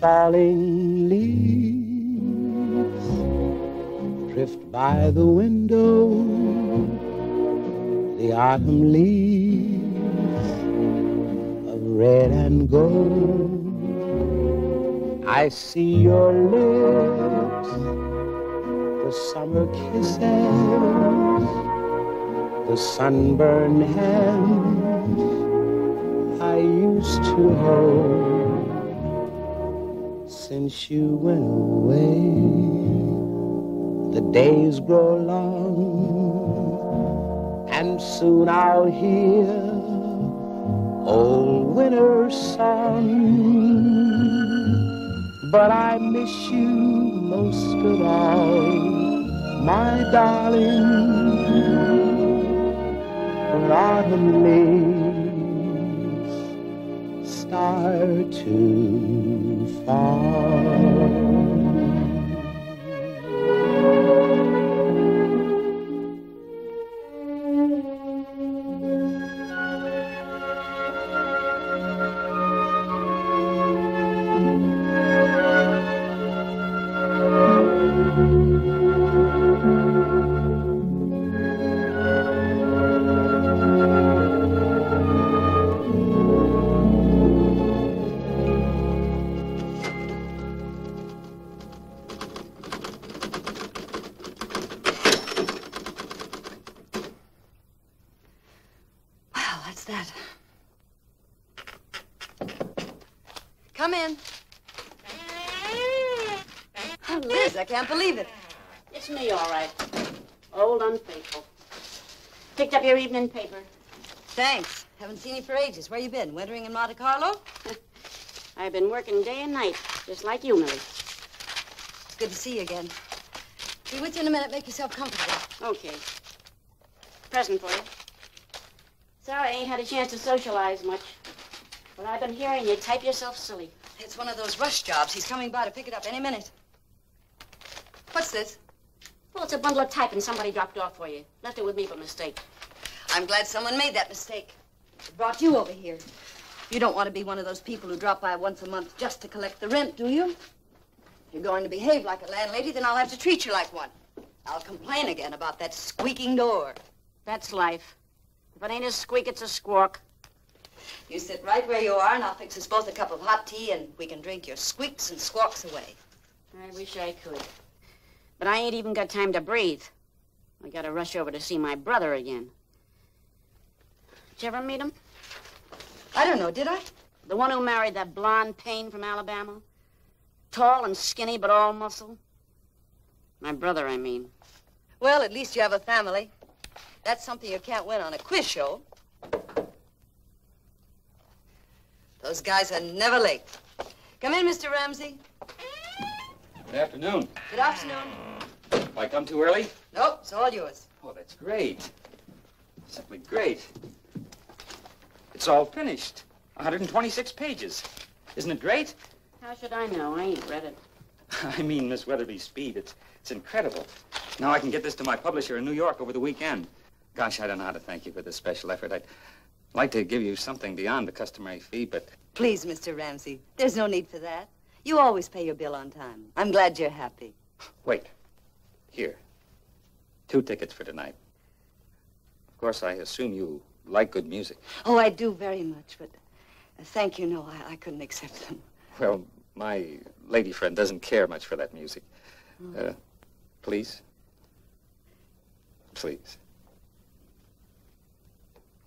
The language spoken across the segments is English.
falling leaves drift by the window, the autumn leaves of red and gold. I see your lips, the summer kisses, the sunburned hands I used to hold since you went away. The days grow long, and soon I'll hear old winter song. But I miss you most of all, my darling. Autumn leaves start to Where you been? Wintering in Monte Carlo? I've been working day and night, just like you, Millie. It's good to see you again. Be with you in a minute. Make yourself comfortable. Okay. Present for you. Sorry I ain't had a chance to socialize much. But I've been hearing you type yourself silly. It's one of those rush jobs. He's coming by to pick it up any minute. What's this? Well, it's a bundle of typing somebody dropped off for you. Left it with me by mistake. I'm glad someone made that mistake. Brought you over here. You don't want to be one of those people who drop by once a month just to collect the rent, do you? If you're going to behave like a landlady, then I'll have to treat you like one. I'll complain again about that squeaking door. That's life. If it ain't a squeak, it's a squawk. You sit right where you are, and I'll fix us both a cup of hot tea, and we can drink your squeaks and squawks away. I wish I could. But I ain't even got time to breathe. I gotta rush over to see my brother again. Did you ever meet him? I don't know, did I? The one who married that blonde Payne from Alabama? Tall and skinny, but all muscle? My brother, I mean. Well, at least you have a family. That's something you can't win on a quiz show. Those guys are never late. Come in, Mr. Ramsey. Good afternoon. Good afternoon. If I come too early? Nope, it's all yours. Oh, that's great. Simply great. It's all finished. 126 pages. Isn't it great? How should I know? I ain't read it. I mean, Miss Weatherby's speed. It's, it's incredible. Now I can get this to my publisher in New York over the weekend. Gosh, I don't know how to thank you for this special effort. I'd like to give you something beyond the customary fee, but Please, Mr. Ramsey, there's no need for that. You always pay your bill on time. I'm glad you're happy. wait. Here. Two tickets for tonight. Of course, I assume you like good music. Oh, I do very much, but uh, thank you, no, I, I couldn't accept them. Well, my lady friend doesn't care much for that music. Uh, please? Please.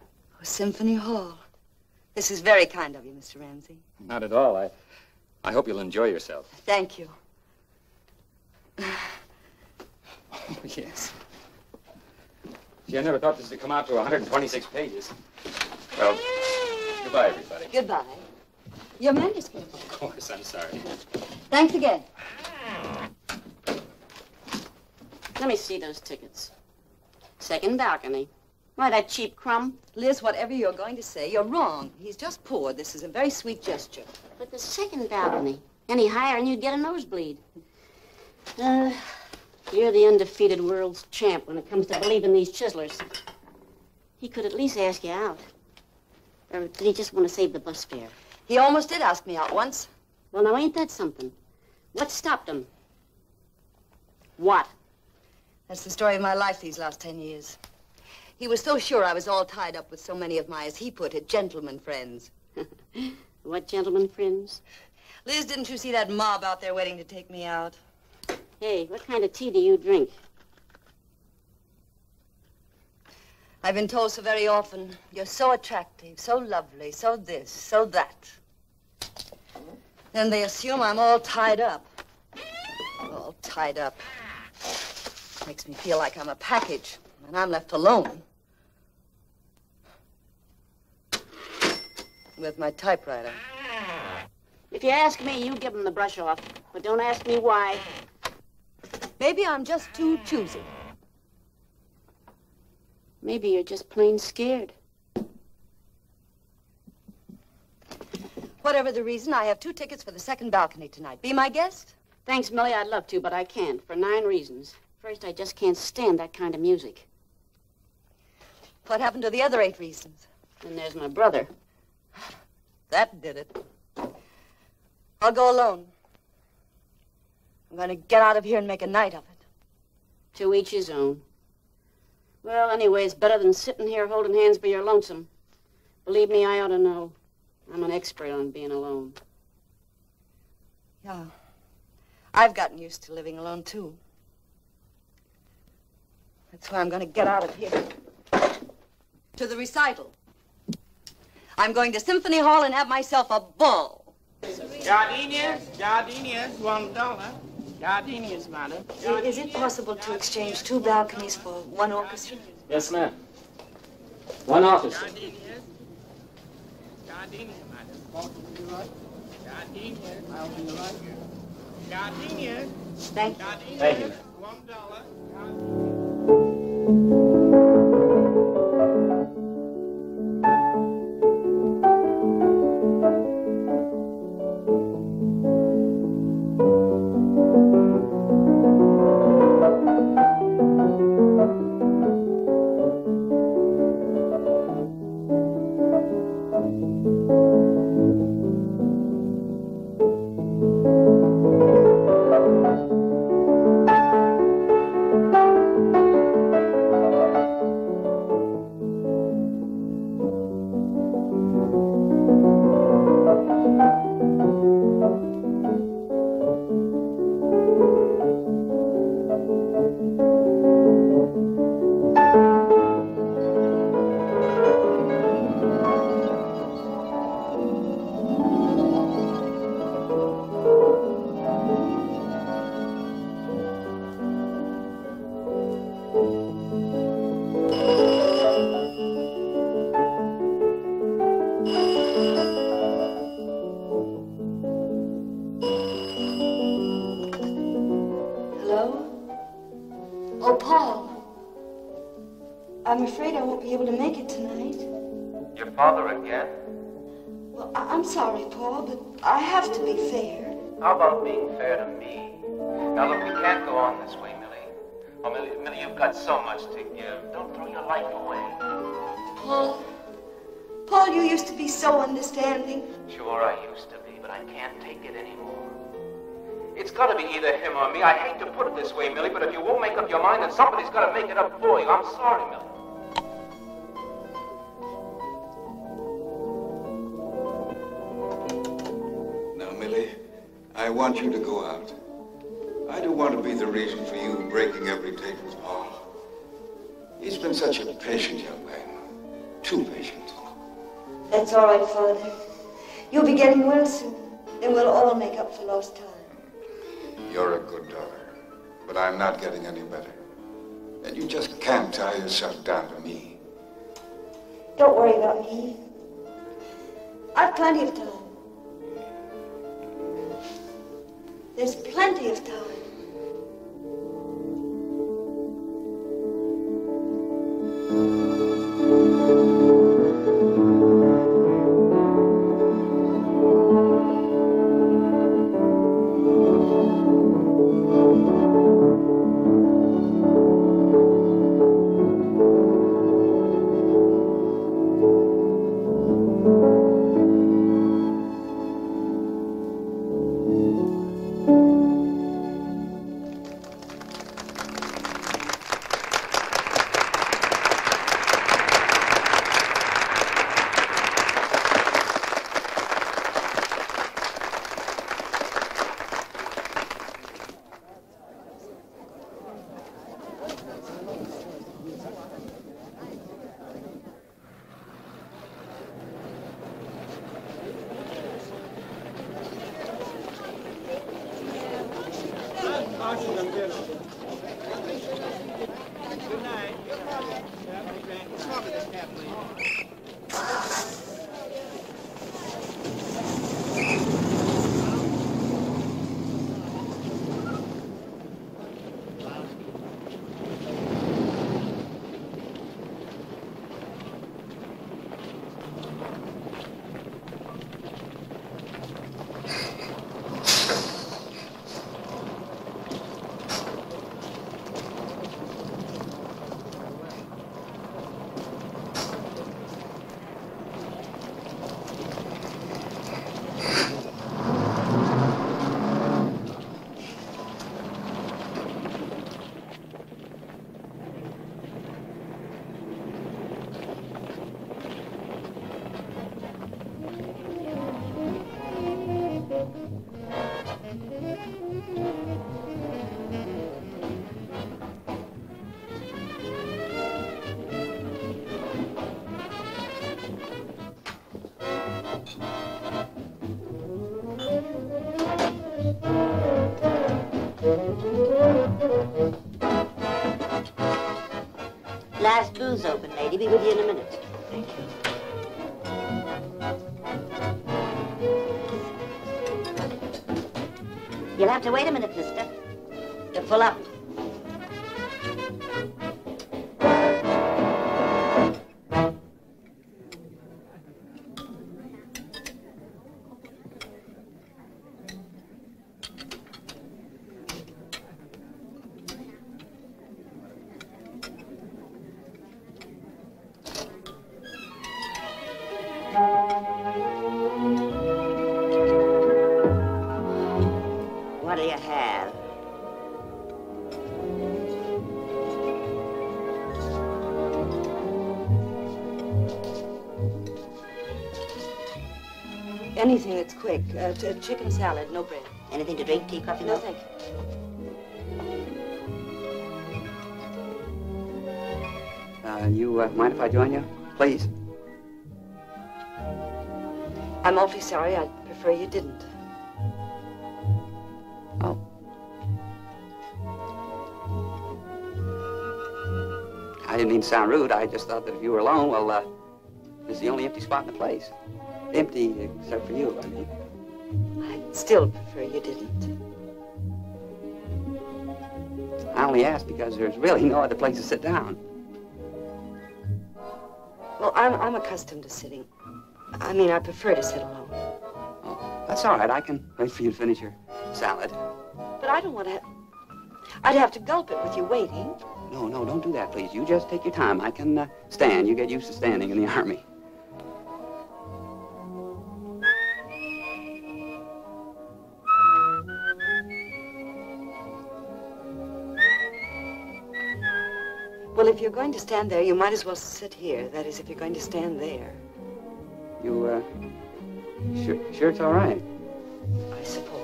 Oh, Symphony Hall. This is very kind of you, Mr. Ramsey. Not at all. I, I hope you'll enjoy yourself. Thank you. Oh, yes. Gee, I never thought this would come out to 126 pages. Well, goodbye, everybody. Goodbye. Your manuscript. Of course, I'm sorry. Thanks again. Let me see those tickets. Second balcony. Why, that cheap crumb? Liz, whatever you're going to say, you're wrong. He's just poor. This is a very sweet gesture. But the second balcony. Any higher and you'd get a nosebleed. Uh, you're the undefeated world's champ when it comes to believing these chiselers. He could at least ask you out. Or did he just want to save the bus fare? He almost did ask me out once. Well, now, ain't that something? What stopped him? What? That's the story of my life these last ten years. He was so sure I was all tied up with so many of my, as he put it, gentlemen friends. What gentlemen friends? Liz, didn't you see that mob out there waiting to take me out? Hey, what kind of tea do you drink? I've been told so very often, you're so attractive, so lovely, so this, so that. Then they assume I'm all tied up. All tied up. Makes me feel like I'm a package, and I'm left alone. With my typewriter. If you ask me, you give him the brush off. But don't ask me why. Maybe I'm just too choosy. Maybe you're just plain scared. Whatever the reason, I have two tickets for the second balcony tonight. Be my guest? Thanks, Millie. I'd love to, but I can't for nine reasons. First, I just can't stand that kind of music. What happened to the other eight reasons? Then there's my brother. That did it. I'll go alone. I'm going to get out of here and make a night of it. To each his own. Well, anyway, it's better than sitting here holding hands by your lonesome. Believe me, I ought to know. I'm an expert on being alone. Yeah. I've gotten used to living alone, too. That's why I'm going to get out of here. To the recital. I'm going to Symphony Hall and have myself a ball. Gardenias, gardenias, one dollar. Gardenias, madam. Is it possible to exchange two balconies for one orchestra? Yes, ma'am. One orchestra. Gardenias. Gardenias, madam. Gardenias. Gardenias. Thank you. Gardenias. Thank you. One dollar. How about being fair to me? Now look, we can't go on this way, Millie. Oh, Millie, Millie, you've got so much to give. Don't throw your life away. Paul, Paul, you used to be so understanding. Sure, I used to be, but I can't take it anymore. It's got to be either him or me. I hate to put it this way, Millie, but if you won't make up your mind, then somebody's got to make it up for you. I'm sorry, Millie. I want you to go out. I don't want to be the reason for you breaking every date with Paul. He's been such a patient young man. Too patient. That's all right, Father. You'll be getting well soon. Then we'll all make up for lost time. You're a good daughter, but I'm not getting any better. And you just can't tie yourself down to me. Don't worry about me. I've plenty of time. There's plenty of time. Be with you in a minute. Thank you. You'll have to wait a minute, What do you have? Anything that's quick. Uh, t- chicken salad, no bread. Anything to drink? Tea, coffee, No, milk? thank you. Uh, you uh, mind if I join you? Please. I'm awfully sorry. I'd prefer you didn't. Didn't mean to sound rude. I just thought that if you were alone, well, uh, this is the only empty spot in the place. Empty except for you, I mean. I'd still prefer you didn't. I only asked because there's really no other place to sit down. Well, I'm, I'm accustomed to sitting. I mean, I prefer to sit alone. Oh, that's all right. I can wait for you to finish your salad. But I don't want to. I'd have to gulp it with you waiting. No, no, don't do that, please. You just take your time. I can uh, stand. You get used to standing in the army. Well, if you're going to stand there, you might as well sit here. That is, if you're going to stand there, You, uh, sure, sure it's all right. I suppose.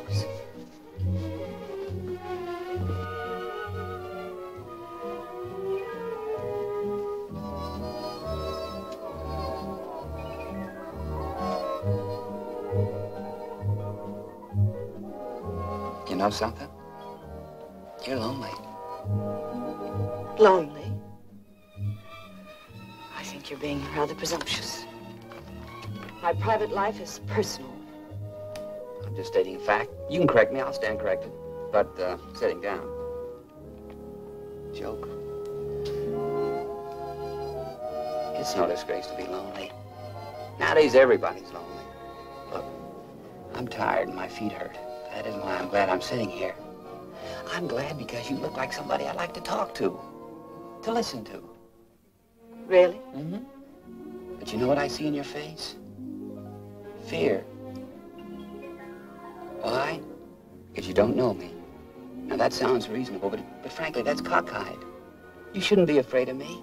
Know something? You're lonely. Lonely? I think you're being rather presumptuous. My private life is personal. I'm just stating a fact. You can correct me. I'll stand corrected. But, uh, sitting down. Joke. It's no disgrace to be lonely. Nowadays, everybody's lonely. Look, I'm tired and my feet hurt. That is why I'm glad I'm sitting here. I'm glad because you look like somebody I'd like to talk to, to listen to. Really? Mm-hmm. But you know what I see in your face? Fear. Why? Because you don't know me. Now, that sounds reasonable, but, but frankly, that's cockeyed. You shouldn't be afraid of me.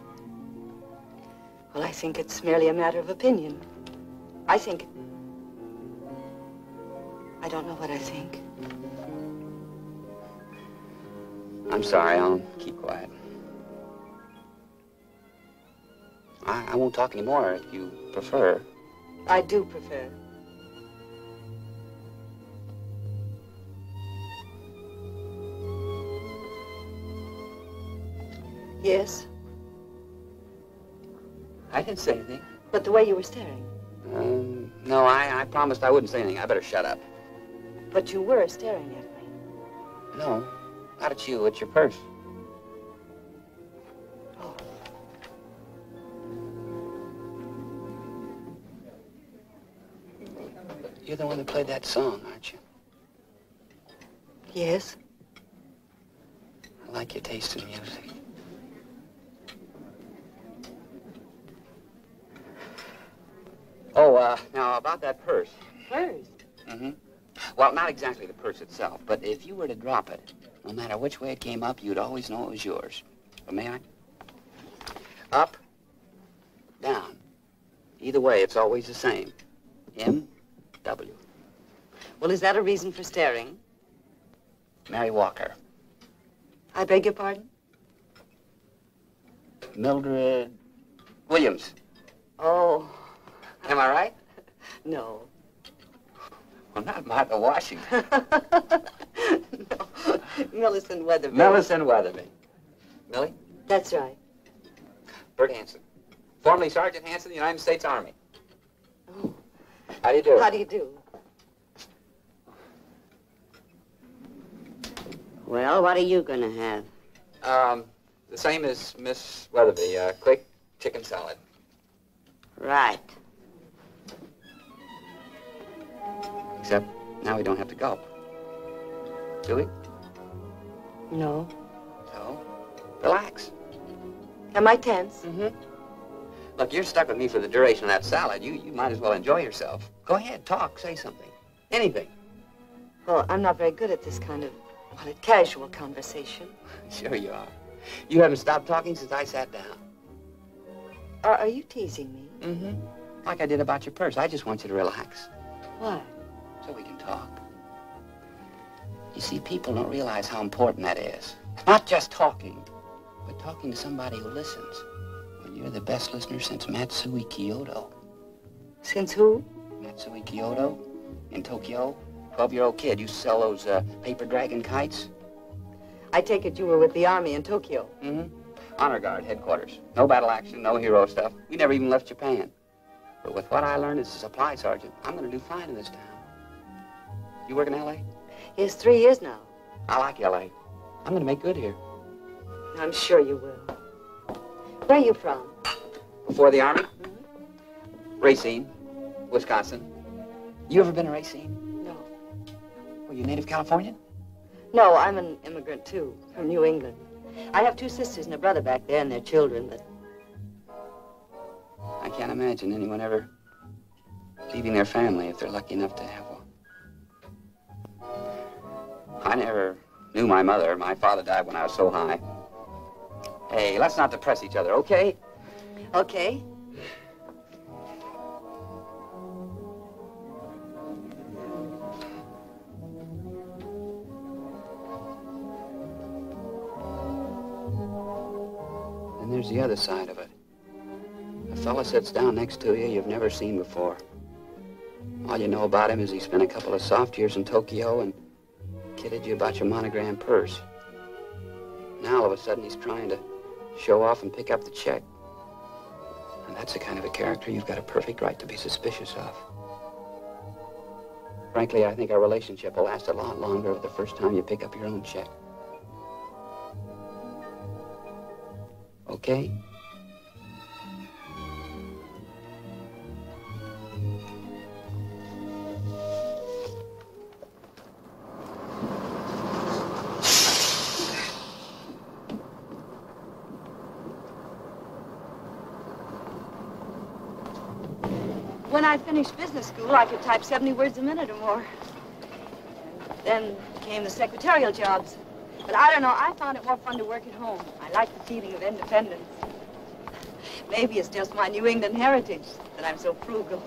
Well, I think it's merely a matter of opinion. I think. I don't know what I think. I'm sorry, I'll keep quiet. I, I won't talk anymore if you prefer. I do prefer. Yes, I didn't say anything. but the way you were staring. Um, no, I, I promised I wouldn't say anything. I better shut up. But you were staring at me. No, not at you. It's your purse. Oh. You're the one that played that song, aren't you? Yes. I like your taste in music. Oh, uh, now about that purse. Purse? Mm-hmm. Well, not exactly the purse itself, but if you were to drop it, no matter which way it came up, you'd always know it was yours. But may I? Up, down. Either way, it's always the same. M, W. Well, is that a reason for staring? Mary Walker. I beg your pardon? Mildred Williams. Oh, Am I right? no. Well, not Martha Washington. no. Millicent Weatherby. Millicent Weatherby. Millie? That's right. Bert Hanson. Formerly Sergeant Hanson, the United States Army. Oh. How do you do? How do you do? Well, what are you gonna have? Um, the same as Miss Weatherby. Uh, quick chicken salad. Right. Except now we don't have to go. Do we? No. So, relax. Am I tense? Mm-hmm. Look, you're stuck with me for the duration of that salad. You, you might as well enjoy yourself. Go ahead, talk, say something. Anything. Well, I'm not very good at this kind of, well, at casual conversation. Sure you are. You haven't stopped talking since I sat down. Are, are you teasing me? Mm-hmm. Like I did about your purse. I just want you to relax Why? so we can talk. You see, people don't realize how important that is. Not just talking, but talking to somebody who listens. Well, you're the best listener since Matsui Kyoto. Since who? Matsui Kyoto in Tokyo. 12-year-old kid used to sell those uh, paper dragon kites. I take it you were with the army in Tokyo. Mm-hmm. Honor Guard headquarters. No battle action, no hero stuff. We never even left Japan. But with what I learned as a supply sergeant, I'm going to do fine in this town. You work in L.A.? Yes, three years now. I like L.A. I'm going to make good here. I'm sure you will. Where are you from? Before the Army? Mm-hmm. Racine, Wisconsin. You ever been to Racine? No. Were you native Californian? No, I'm an immigrant, too, from New England. I have two sisters and a brother back there and their children, but I can't imagine anyone ever leaving their family if they're lucky enough to have I never knew my mother. My father died when I was so high. Hey, let's not depress each other, okay? okay. Then there's the other side of it. A fella sits down next to you you've never seen before. All you know about him is he spent a couple of soft years in Tokyo and kidded you about your monogram purse. Now all of a sudden he's trying to show off and pick up the check. And that's the kind of a character you've got a perfect right to be suspicious of. Frankly, I think our relationship will last a lot longer the first time you pick up your own check. Okay? Finished business school, I could type 70 words a minute or more. Then came the secretarial jobs. But I don't know, I found it more fun to work at home. I like the feeling of independence. Maybe it's just my New England heritage that I'm so frugal.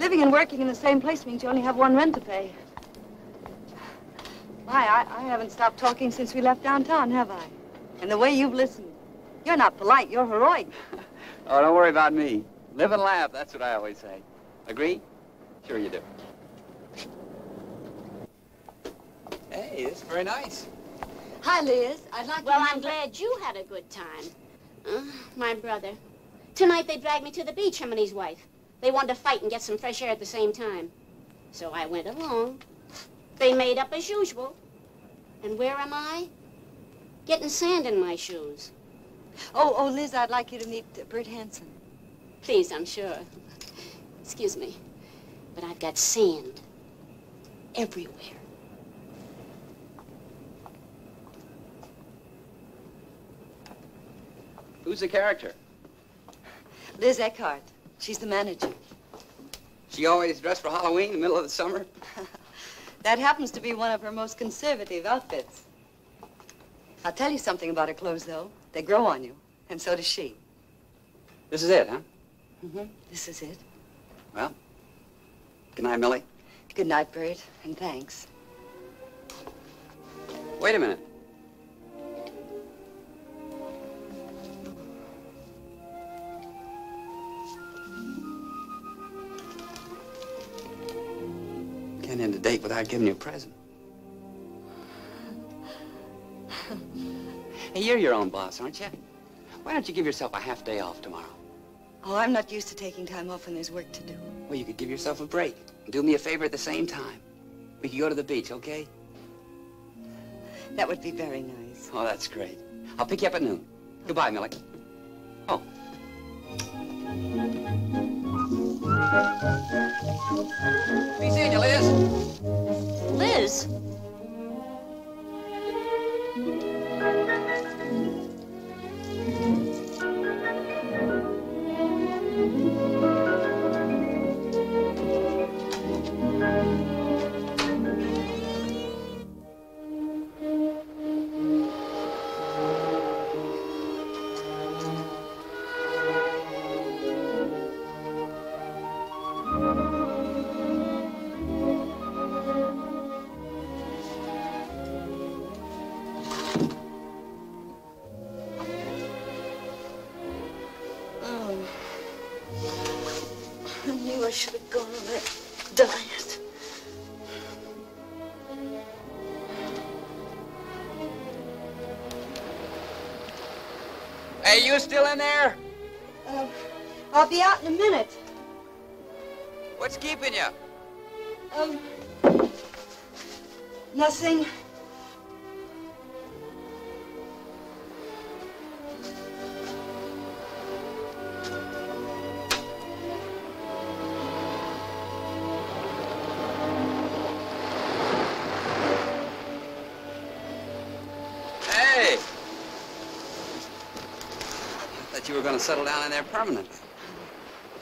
Living and working in the same place means you only have one rent to pay. My, I, I haven't stopped talking since we left downtown, have I? And the way you've listened. You're not polite, you're heroic. Oh, don't worry about me. Live and laugh, that's what I always say. Agree? Sure you do. Hey, this is very nice. Hi, Liz. I'd like Well, to... I'm glad you had a good time. Uh, my brother. Tonight they dragged me to the beach, him and his wife. They wanted to fight and get some fresh air at the same time. So I went along. They made up as usual. And where am I? Getting sand in my shoes. Oh, oh, Liz, I'd like you to meet Bert Hanson. Please, I'm sure. Excuse me. But I've got sand everywhere. Who's the character? Liz Eckhart. She's the manager. She always dressed for Halloween in the middle of the summer? That happens to be one of her most conservative outfits. I'll tell you something about her clothes, though. They grow on you, and so does she. This is it, huh? Mm-hmm. This is it. Well, good night, Millie. Good night, Bert, and thanks. Wait a minute. Can't end a date without giving you a present. Hey, you're your own boss, aren't you? Why don't you give yourself a half day off tomorrow? Oh, I'm not used to taking time off when there's work to do. Well, you could give yourself a break. And do me a favor at the same time. We could go to the beach, okay? That would be very nice. Oh, that's great. I'll pick you up at noon. Goodbye, Millie. Oh. Be seeing you, Liz. Liz? Hey! I thought you were going to settle down in there permanently.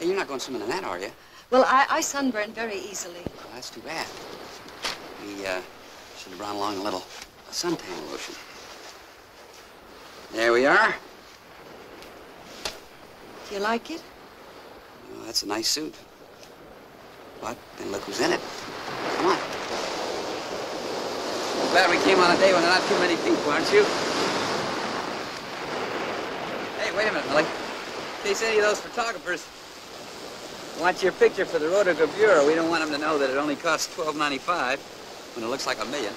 Hey, you're not going swimming in that, are you? Well, I, I sunburn very easily. Well, that's too bad. We uh, brought along a little suntan lotion. There we are. Do you like it? Oh, that's a nice suit. But then look who's in it. Come on. Glad we came on a day when there are not too many people, aren't you? Hey, wait a minute, Millie. In case any of those photographers want your picture for the Rotogravure, we don't want them to know that it only costs $12.95 when it looks like a million.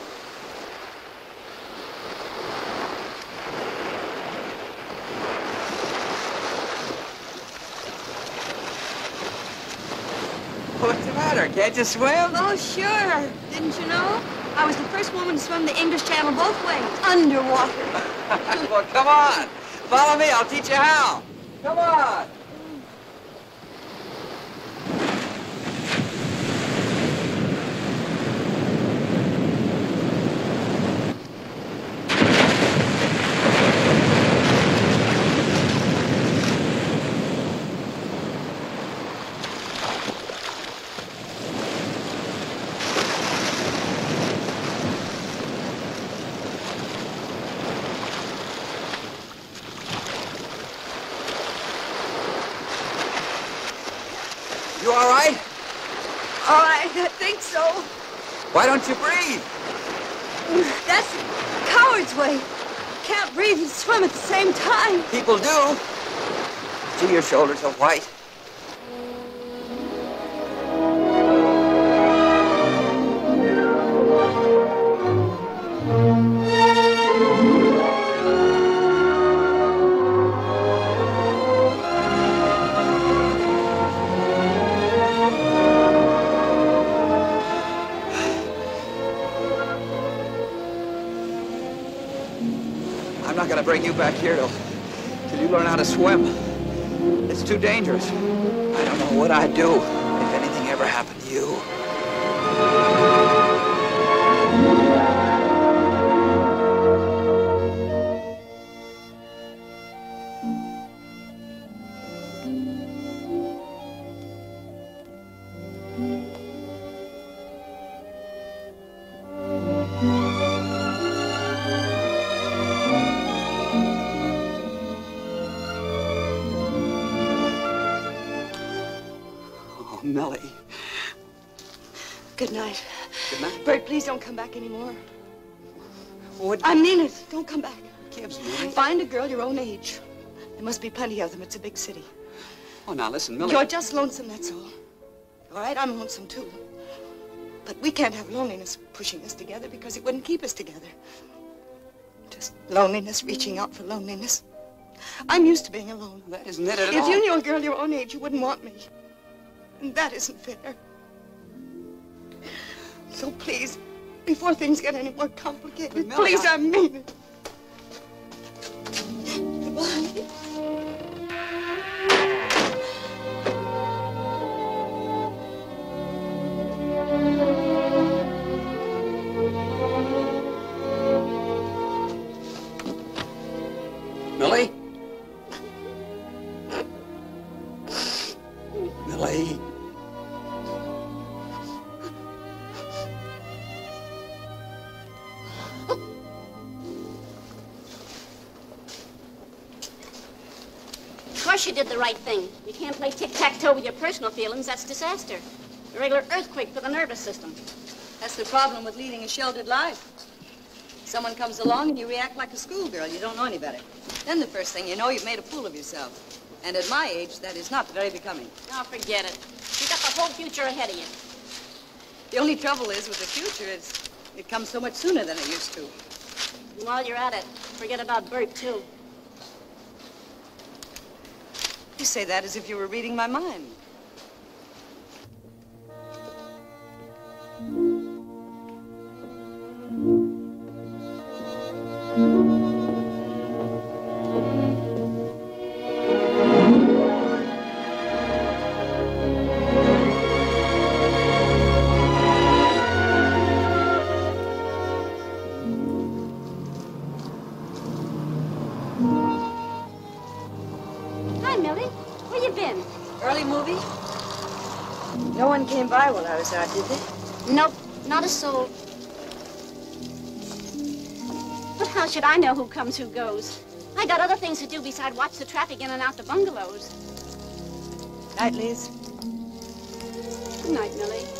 Can't you swim? Oh, sure. Didn't you know? I was the first woman to swim the English Channel both ways, underwater. well, come on. Follow me. I'll teach you how. Come on. You all right? All right, I think so. Why don't you breathe? That's coward's way. Can't breathe and swim at the same time. People do. See, your shoulders are white. Back here till, till you learn how to swim. It's too dangerous. I don't know what I'd do if anything ever happened to you. Back anymore. What? I mean it. Don't come back. Gibbs, Millie. Find a girl your own age. There must be plenty of them. It's a big city. Oh, now listen, Millie. You're just lonesome, that's all. All right, I'm lonesome too. But we can't have loneliness pushing us together because it wouldn't keep us together. Just loneliness reaching out for loneliness. I'm used to being alone. That isn't it at if all. you knew a girl your own age, you wouldn't want me. And that isn't fair. So please, before things get any more complicated, please, I- mean it. Goodbye. Personal feelings. That's disaster. A regular earthquake for the nervous system. That's the problem with leading a sheltered life. Someone comes along and you react like a schoolgirl. You don't know any better. Then the first thing you know, you've made a fool of yourself. And at my age, that is not very becoming. Oh, forget it. You've got the whole future ahead of you. The only trouble is with the future is it comes so much sooner than it used to. And while you're at it, forget about Bert, too. You say that as if you were reading my mind. Came by while I was out, did they? Nope, not a soul. But how should I know who comes, who goes? I got other things to do beside watch the traffic in and out the bungalows. Night, Liz. Good night, Millie.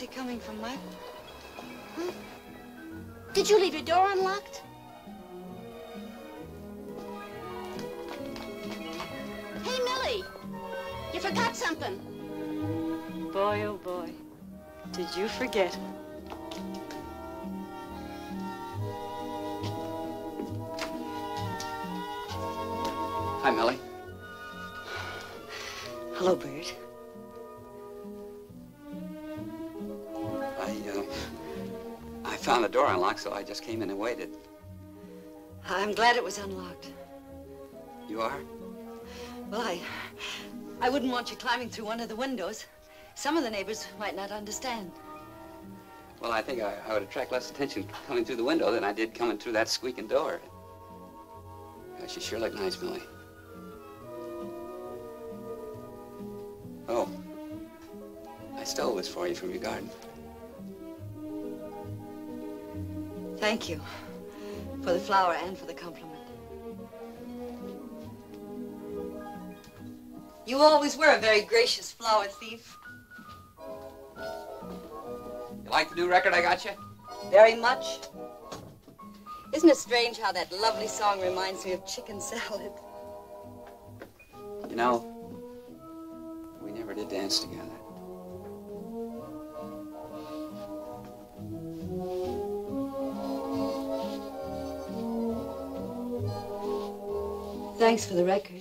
Music coming from Mike? Did you leave your door unlocked? Hey, Millie, you forgot something. Boy, oh boy. Did you forget? So I just came in and waited. I'm glad it was unlocked. You are? Well, I, I wouldn't want you climbing through one of the windows. Some of the neighbors might not understand. Well, I think I, I would attract less attention coming through the window than I did coming through that squeaking door. Gosh, you sure look nice, Millie. Oh, I stole this for you from your garden. Thank you for the flower and for the compliment. You always were a very gracious flower thief. You like the new record I got you? Very much. Isn't it strange how that lovely song reminds me of chicken salad? You know, we never did dance together. Thanks for the record.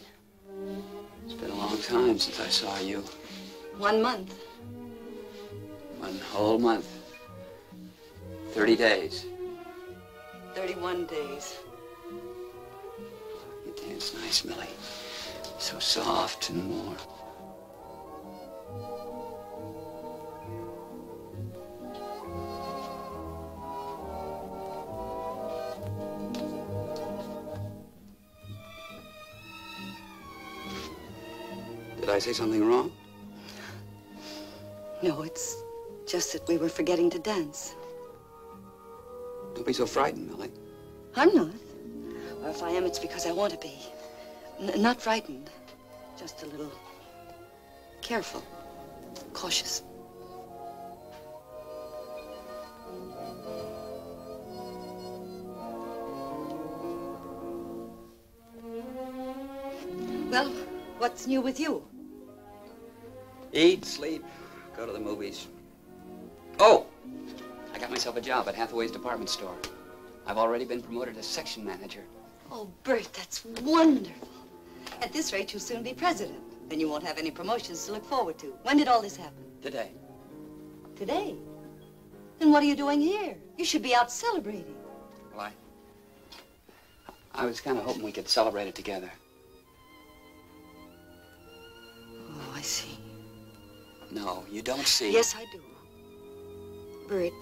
It's been a long time since I saw you. One month. One whole month. 30 days. 31 days. You dance nice, Millie. So soft and warm. I say something wrong? No, it's just that we were forgetting to dance. Don't be so frightened, Millie. I'm not. Or if I am, it's because I want to be. N not frightened. Just a little careful, cautious. Well, what's new with you? Eat, sleep, go to the movies. Oh, I got myself a job at Hathaway's department store. I've already been promoted to section manager. Oh, Bert, that's wonderful. At this rate, you'll soon be president. Then you won't have any promotions to look forward to. When did all this happen? Today. Today? Then what are you doing here? You should be out celebrating. Well, I... I was kind of hoping we could celebrate it together. Oh, I see. No, you don't see. Yes, I do. Bert,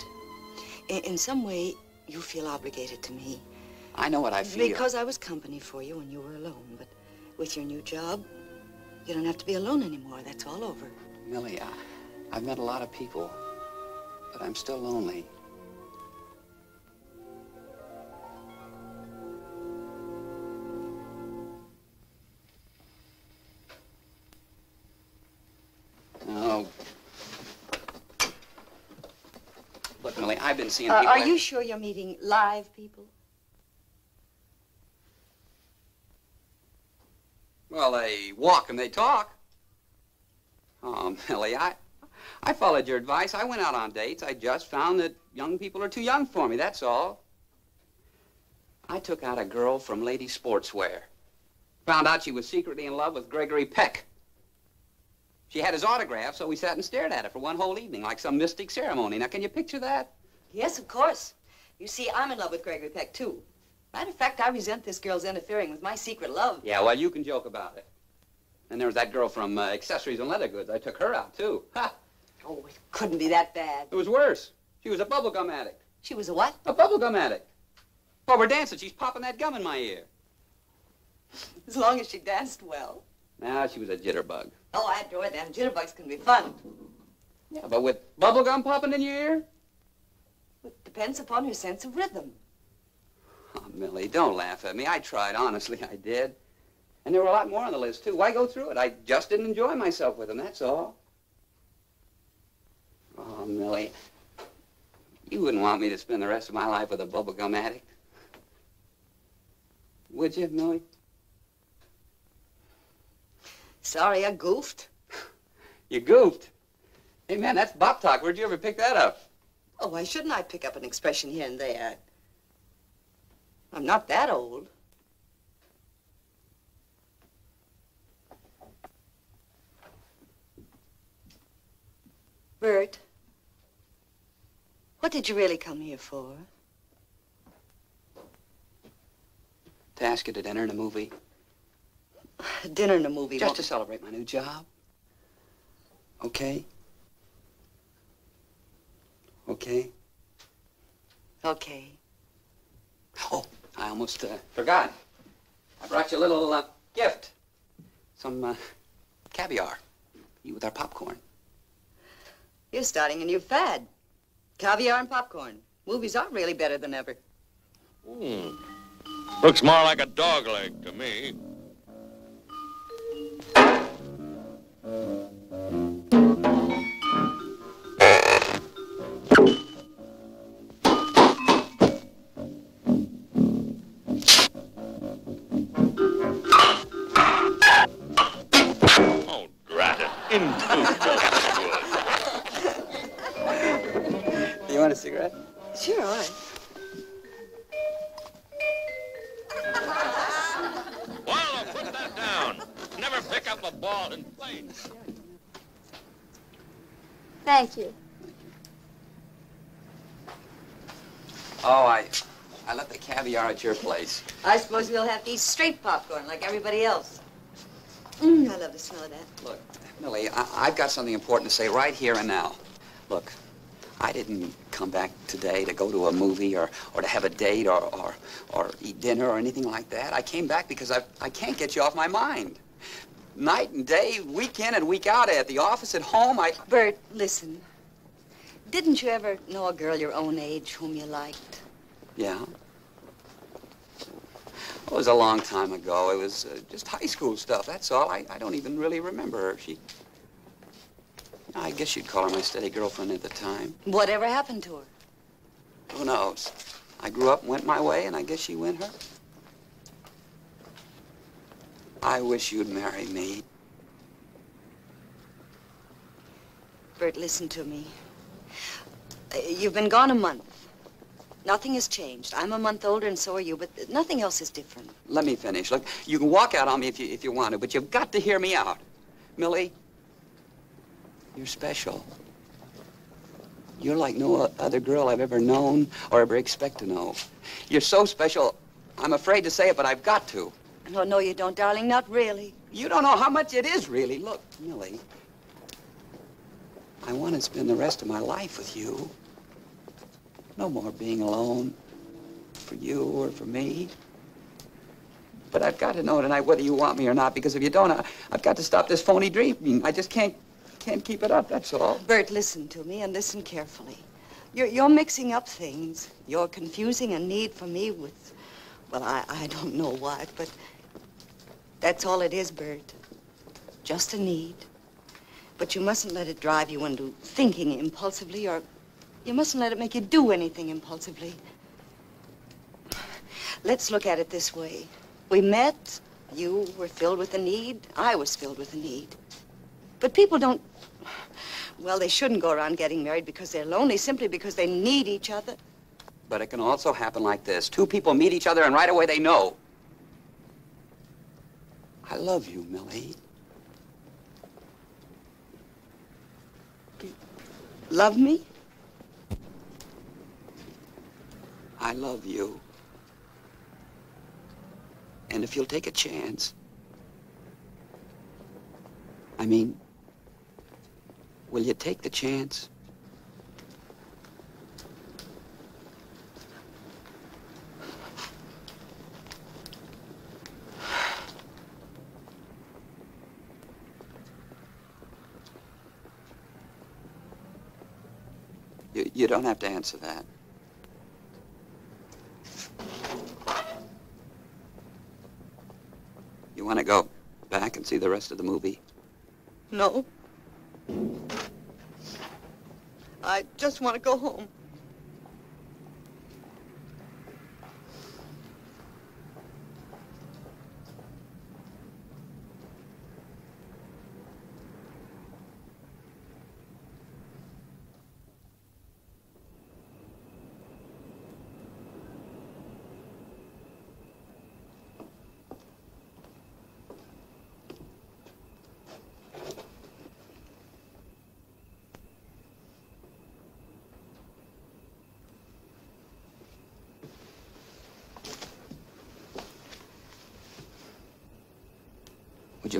in, in some way, you feel obligated to me. I know what I feel. Because I was company for you when you were alone. But with your new job, you don't have to be alone anymore. That's all over. Millie, I, I've met a lot of people, but I'm still lonely. Look, Millie, I've been seeing Uh, people... are you sure you're meeting live people? Well, they walk and they talk. Oh, Millie, I, I followed your advice. I went out on dates. I just found that young people are too young for me, that's all. I took out a girl from Lady Sportswear. Found out she was secretly in love with Gregory Peck. She had his autograph, so we sat and stared at it for one whole evening, like some mystic ceremony. Now, can you picture that? Yes, of course. You see, I'm in love with Gregory Peck, too. Matter of fact, I resent this girl's interfering with my secret love. Yeah, well, you can joke about it. And there was that girl from uh, Accessories and Leather Goods. I took her out, too. Ha! Oh, it couldn't be that bad. It was worse. She was a bubblegum addict. She was a what? A bubblegum addict. While we're dancing, she's popping that gum in my ear. As long as she danced well. Now she was a jitterbug. Oh, I enjoy them. Jitterbugs can be fun. Yeah, but with bubblegum popping in your ear? It depends upon her sense of rhythm. Oh, Millie, don't laugh at me. I tried, honestly, I did. And there were a lot more on the list, too. Why go through it? I just didn't enjoy myself with them, that's all. Oh, Millie, you wouldn't want me to spend the rest of my life with a bubblegum addict. Would you, Millie? Sorry, I goofed. You goofed. Hey, man, that's bop talk. Where'd you ever pick that up? Oh, why shouldn't I pick up an expression here and there? I'm not that old. Bert, what did you really come here for? To ask you to dinner and a movie. Dinner and a movie. Just won't- to celebrate my new job. Okay? Okay? Okay. Oh, I almost uh, forgot. I I brought you a little uh, gift. Some uh, caviar. You with our popcorn. You're starting a new fad. Caviar and popcorn. Movies are really better than ever. Hmm. Looks more like a dog leg to me. Oh, the at your place. I suppose we'll have to eat straight popcorn like everybody else. Mm, I love the smell of that. Look, Millie, I, I've got something important to say right here and now. Look, I didn't come back today to go to a movie or, or to have a date or, or, or eat dinner or anything like that. I came back because I, I can't get you off my mind. Night and day, week in and week out, at the office, at home, I... Bert, listen. Didn't you ever know a girl your own age whom you liked? Yeah. It was a long time ago. It was uh, just high school stuff, that's all. I, I don't even really remember her. She... I guess you'd call her my steady girlfriend at the time. Whatever happened to her? Who knows? I grew up and went my way, and I guess she went her. I wish you'd marry me. Bert, listen to me. Uh, You've been gone a month. Nothing has changed. I'm a month older and so are you, but nothing else is different. Let me finish. Look, you can walk out on me if you, if you want to, but you've got to hear me out. Millie, you're special. You're like no other girl I've ever known or ever expect to know. You're so special, I'm afraid to say it, but I've got to. No, no, you don't, darling. Not really. You don't know how much it is, really. Look, Millie, I want to spend the rest of my life with you. No more being alone for you or for me. But I've got to know tonight whether you want me or not, because if you don't, I, I've got to stop this phony dreaming. I just can't, can't keep it up, that's all. Bert, listen to me and listen carefully. You're, you're mixing up things. You're confusing a need for me with, well, I, I don't know what, but that's all it is, Bert. Just a need. But you mustn't let it drive you into thinking impulsively, or you mustn't let it make you do anything impulsively. Let's look at it this way. We met, you were filled with a need, I was filled with a need. But people don't, well, they shouldn't go around getting married because they're lonely, simply because they need each other. But it can also happen like this. Two people meet each other and right away they know. I love you, Millie. Love me? I love you. And if you'll take a chance, I mean, will you take the chance? You, you don't have to answer that. You want to go back and see the rest of the movie? No. I just want to go home.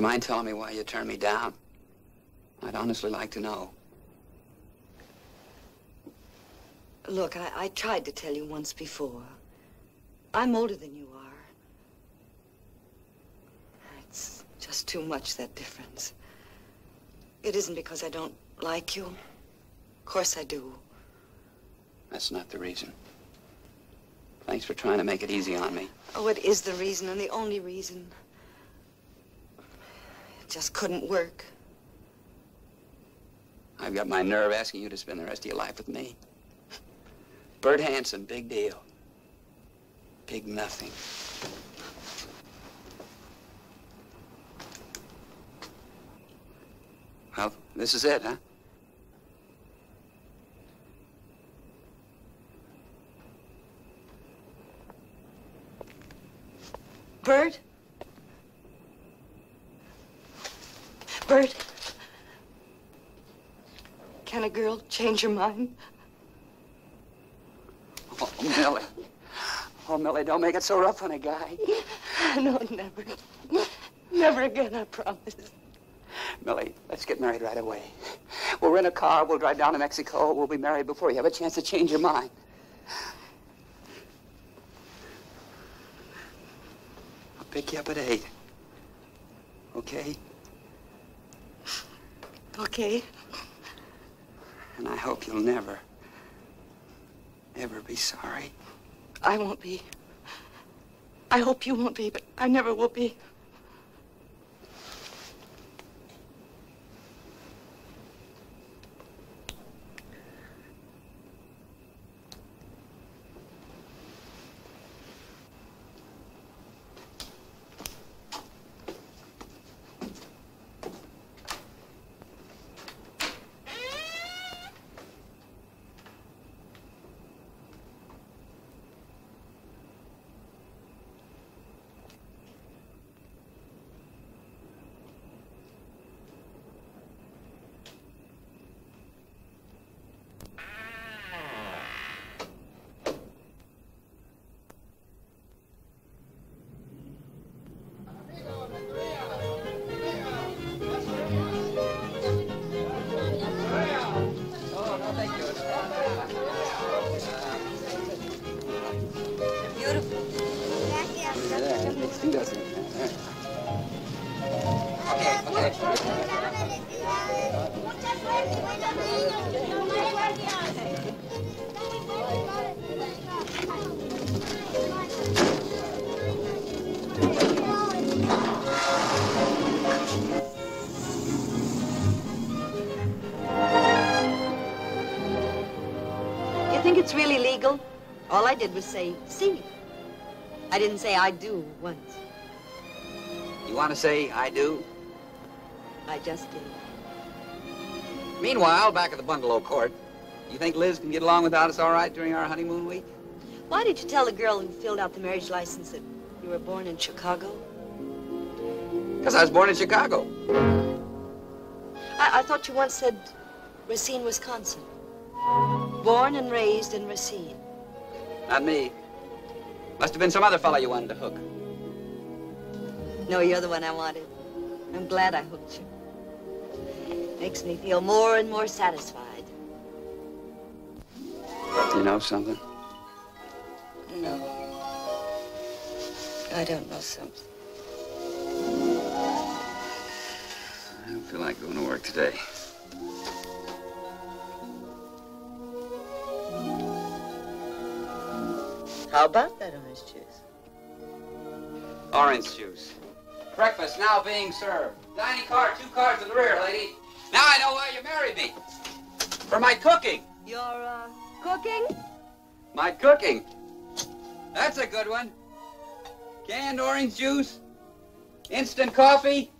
Mind telling me why you turned me down? I'd honestly like to know. Look, I, I tried to tell you once before. I'm older than you are. It's just too much, that difference. It isn't because I don't like you. Of course I do. That's not the reason. Thanks for trying to make it easy on me. Oh, it is the reason and the only reason. Just couldn't work. I've got my nerve asking you to spend the rest of your life with me. Bert Hanson, big deal. Big nothing. Well, this is it, huh? Bert? Can a girl change your mind? Oh, Millie. Oh, Millie, don't make it so rough on a guy. No, never. Never again, I promise. Millie, let's get married right away. We'll rent a car, we'll drive down to Mexico, we'll be married before you have a chance to change your mind. I'll pick you up at eight. Okay? Okay. You'll never, ever be sorry. I won't be. I hope you won't be, but I never will be. Did was say, see. I didn't say I do once. You want to say I do? I just did. Meanwhile, back at the bungalow court, you think Liz can get along without us all right during our honeymoon week? Why did you tell the girl who filled out the marriage license that you were born in Chicago? Because I was born in Chicago. I, I thought you once said Racine, Wisconsin. Born and raised in Racine. Not me. Must have been some other fellow you wanted to hook. No, you're the one I wanted. I'm glad I hooked you. Makes me feel more and more satisfied. You know something? No. I don't know something. I don't feel like going to work today. How about that orange juice? Orange juice. Breakfast now being served. Dining car, two cars in the rear, lady. Now I know why you married me. For my cooking. You're, uh, cooking? My cooking. That's a good one. Canned orange juice, instant coffee,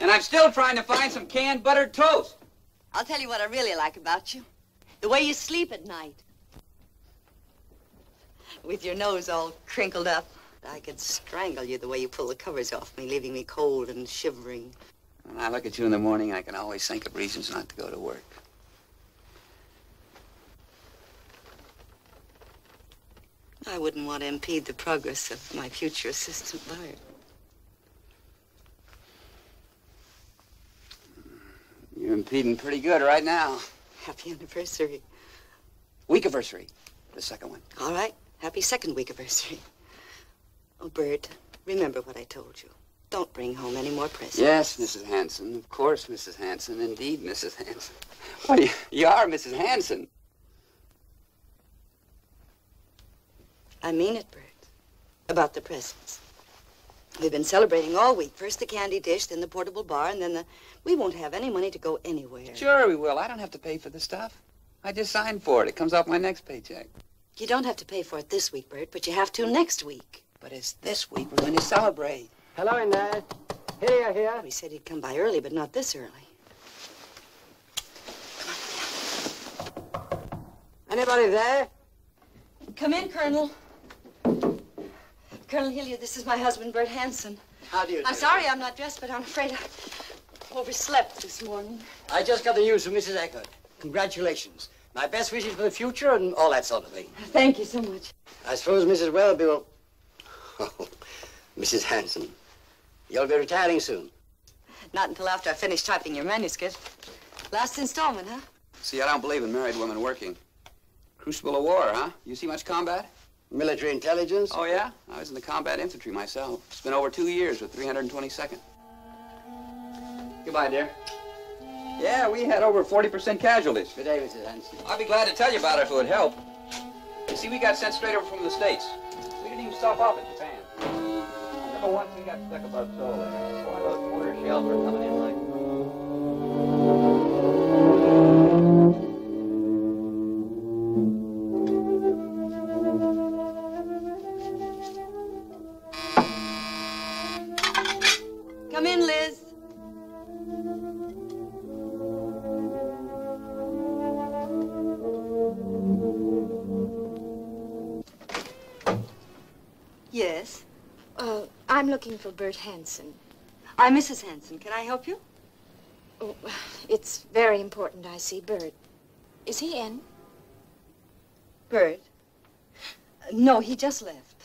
and I'm still trying to find some canned buttered toast. I'll tell you what I really like about you. The way you sleep at night. With your nose all crinkled up. I could strangle you the way you pull the covers off me, leaving me cold and shivering. When I look at you in the morning, I can always think of reasons not to go to work. I wouldn't want to impede the progress of my future assistant buyer. You're impeding pretty good right now. Happy anniversary. Week anniversary, the second one. All right. Happy second week anniversary. Oh, Bert, remember what I told you. Don't bring home any more presents. Yes, Mrs. Hanson. Of course, Mrs. Hanson. Indeed, Mrs. Hanson. Well, you, you are Mrs. Hanson. I mean it, Bert. About the presents. We've been celebrating all week. First the candy dish, then the portable bar, and then the... We won't have any money to go anywhere. Sure, we will. I don't have to pay for the stuff. I just signed for it. It comes off my next paycheck. You don't have to pay for it this week, Bert, but you have to next week. But it's this week we're going to celebrate. Hello in there. Here, here. We said he'd come by early, but not this early. Come on, Anybody there? Come in, Colonel. Colonel Hilliard, this is my husband, Bert Hanson. How do you I'm sorry I'm not dressed, but I'm afraid I overslept this morning. I just got the news from Mrs. Eckert. Congratulations. My best wishes for the future and all that sort of thing. Thank you so much. I suppose Mrs. Welby will... Oh, Mrs. Hanson, you'll be retiring soon. Not until after I finish typing your manuscript. Last installment, huh? See, I don't believe in married women working. Crucible of war, huh? You see much combat? Military intelligence? Oh, yeah? I was in the combat infantry myself. Spent over two years with 322nd. Goodbye, dear. Yeah, we had over 40% casualties. Good day, Mrs. Hanson. I'd be glad to tell you about it if it would help. You see, we got sent straight over from the States. We didn't even stop off in Japan. I remember once we got stuck above Seoul there. Boy, those mortar shells were coming in like... Come in, Liz. Looking for Bert Hanson. I'm uh, Mrs. Hanson. Can I help you? Oh, it's very important I see Bert. Is he in? Bert? No, he just left.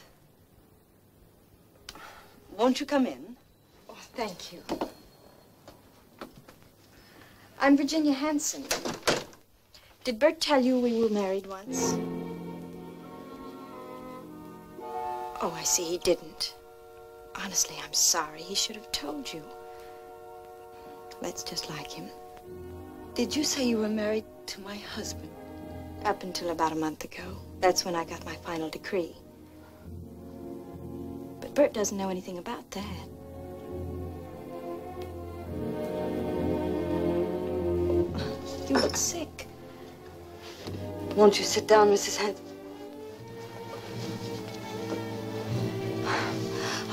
Won't you come in? Oh, thank you. I'm Virginia Hanson. Did Bert tell you we were married once? Oh, I see he didn't. Honestly, I'm sorry. He should have told you. That's just like him. Did you say you were married to my husband? Up until about a month ago. That's when I got my final decree. But Bert doesn't know anything about that. You look sick. Won't you sit down, Mrs. Hanson?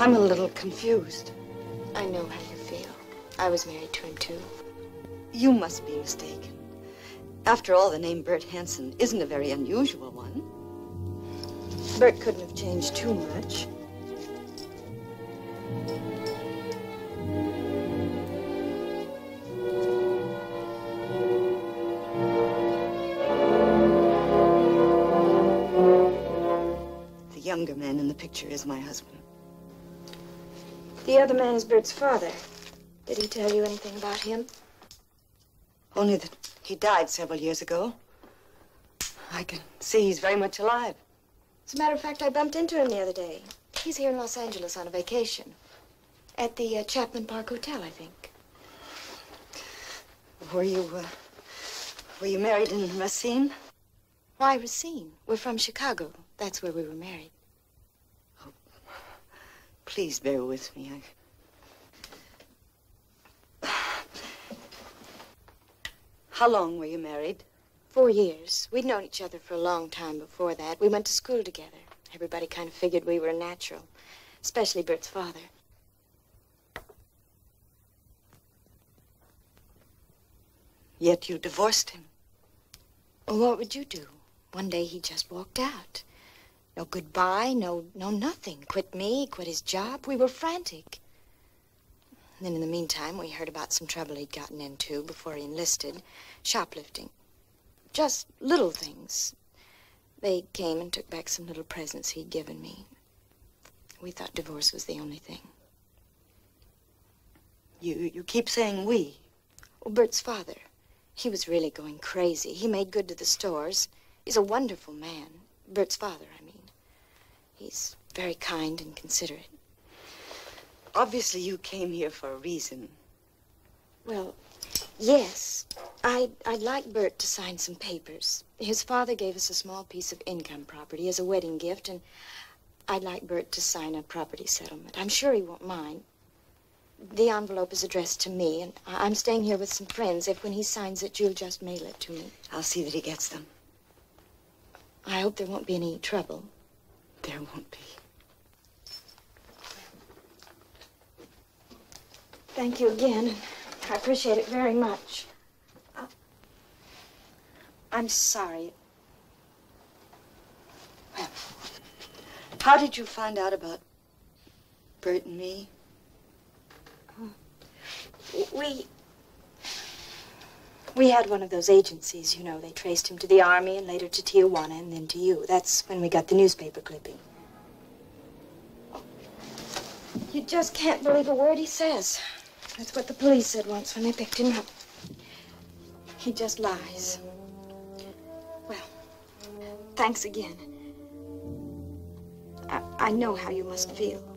I'm a little confused. I know how you feel. I was married to him, too. You must be mistaken. After all, the name Bert Hanson isn't a very unusual one. Bert couldn't have changed too much. The younger man in the picture is my husband. The other man is Bert's father. Did he tell you anything about him? Only that he died several years ago. I can see he's very much alive. As a matter of fact, I bumped into him the other day. He's here in Los Angeles on a vacation. At the uh, Chapman Park Hotel, I think. Were you, uh, were you married in Racine? Why Racine? We're from Chicago. That's where we were married. Please bear with me. I... How long were you married? Four years. We'd known each other for a long time before that. We went to school together. Everybody kind of figured we were natural, especially Bert's father. Yet you divorced him. Well, what would you do? One day he just walked out. No goodbye, no, no nothing. Quit me, quit his job. We were frantic. And then in the meantime, we heard about some trouble he'd gotten into before he enlisted. Shoplifting. Just little things. They came and took back some little presents he'd given me. We thought divorce was the only thing. You, you keep saying we. Well, Bert's father. He was really going crazy. He made good to the stores. He's a wonderful man. Bert's father, I mean. He's very kind and considerate. Obviously, you came here for a reason. Well, yes. I'd, I'd like Bert to sign some papers. His father gave us a small piece of income property as a wedding gift, and I'd like Bert to sign a property settlement. I'm sure he won't mind. The envelope is addressed to me, and I- I'm staying here with some friends. If when he signs it, you'll just mail it to me. I'll see that he gets them. I hope there won't be any trouble. There won't be. Thank you again. I appreciate it very much. I- I'm sorry. How did you find out about Bert and me? Uh, we. We had one of those agencies, you know. They traced him to the Army and later to Tijuana and then to you. That's when we got the newspaper clipping. You just can't believe a word he says. That's what the police said once when they picked him up. He just lies. Well, thanks again. I, I know how you must feel.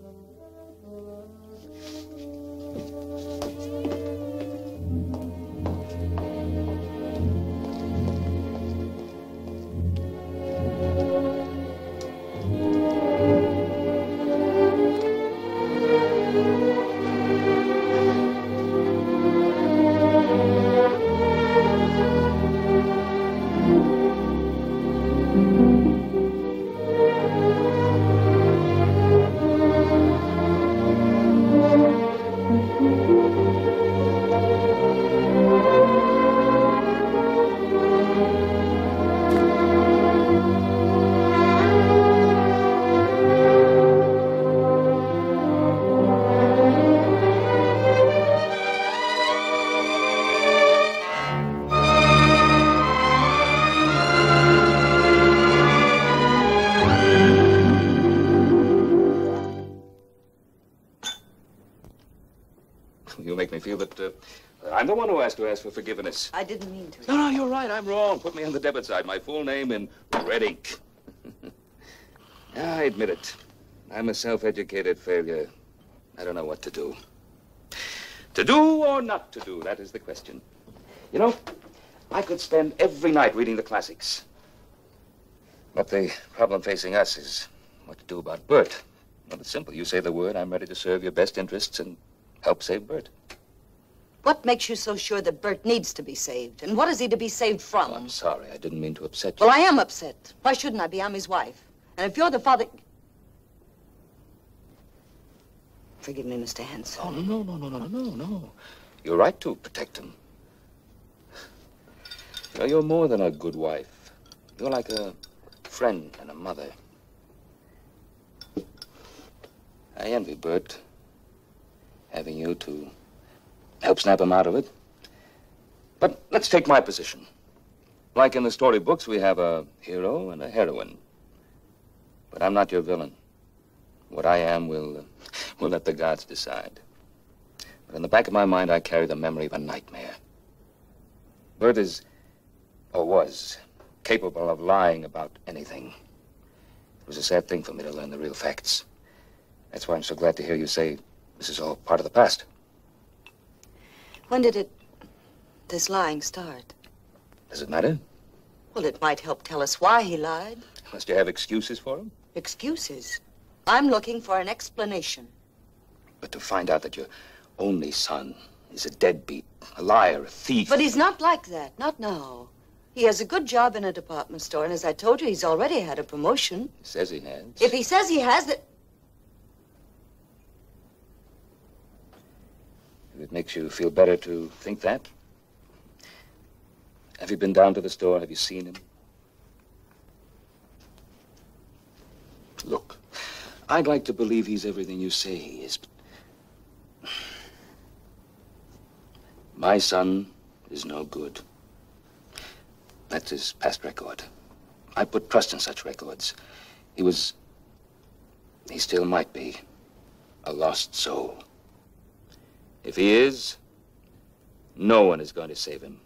To ask for forgiveness. I didn't mean to. No, no, you're right. I'm wrong. Put me on the debit side. My full name in red ink. I admit it. I'm a self-educated failure. I don't know what to do. To do or not to do, that is the question. You know, I could spend every night reading the classics. But the problem facing us is what to do about Bert. Well, it's simple. You say the word, I'm ready to serve your best interests and help save Bert. What makes you so sure that Bert needs to be saved? And what is he to be saved from? Oh, I'm sorry. I didn't mean to upset you. Well, I am upset. Why shouldn't I be? I'm his wife. And if you're the father. Forgive me, Mr. Hanson. Oh, no, no, no, no, no, no, no. You're right to protect him. You know, you're more than a good wife. You're like a friend and a mother. I envy Bert. Having you to help snap him out of it. But let's take my position. Like in the storybooks, we have a hero and a heroine. But I'm not your villain. What I am will, uh, will let the gods decide. But in the back of my mind, I carry the memory of a nightmare. Bert is, or was, capable of lying about anything. It was a sad thing for me to learn the real facts. That's why I'm so glad to hear you say this is all part of the past. When did it. this lying start? Does it matter? Well, it might help tell us why he lied. Must you have excuses for him? Excuses. I'm looking for an explanation. But to find out that your only son is a deadbeat, a liar, a thief. But he's not like that. Not now. He has a good job in a department store, and as I told you, he's already had a promotion. He Says he has. If he says he has, that. It makes you feel better to think that. Have you been down to the store? Have you seen him? Look, I'd like to believe he's everything you say he is, but. My son is no good. That's his past record. I put trust in such records. He was. He still might be. A lost soul. If he is, no one is going to save him.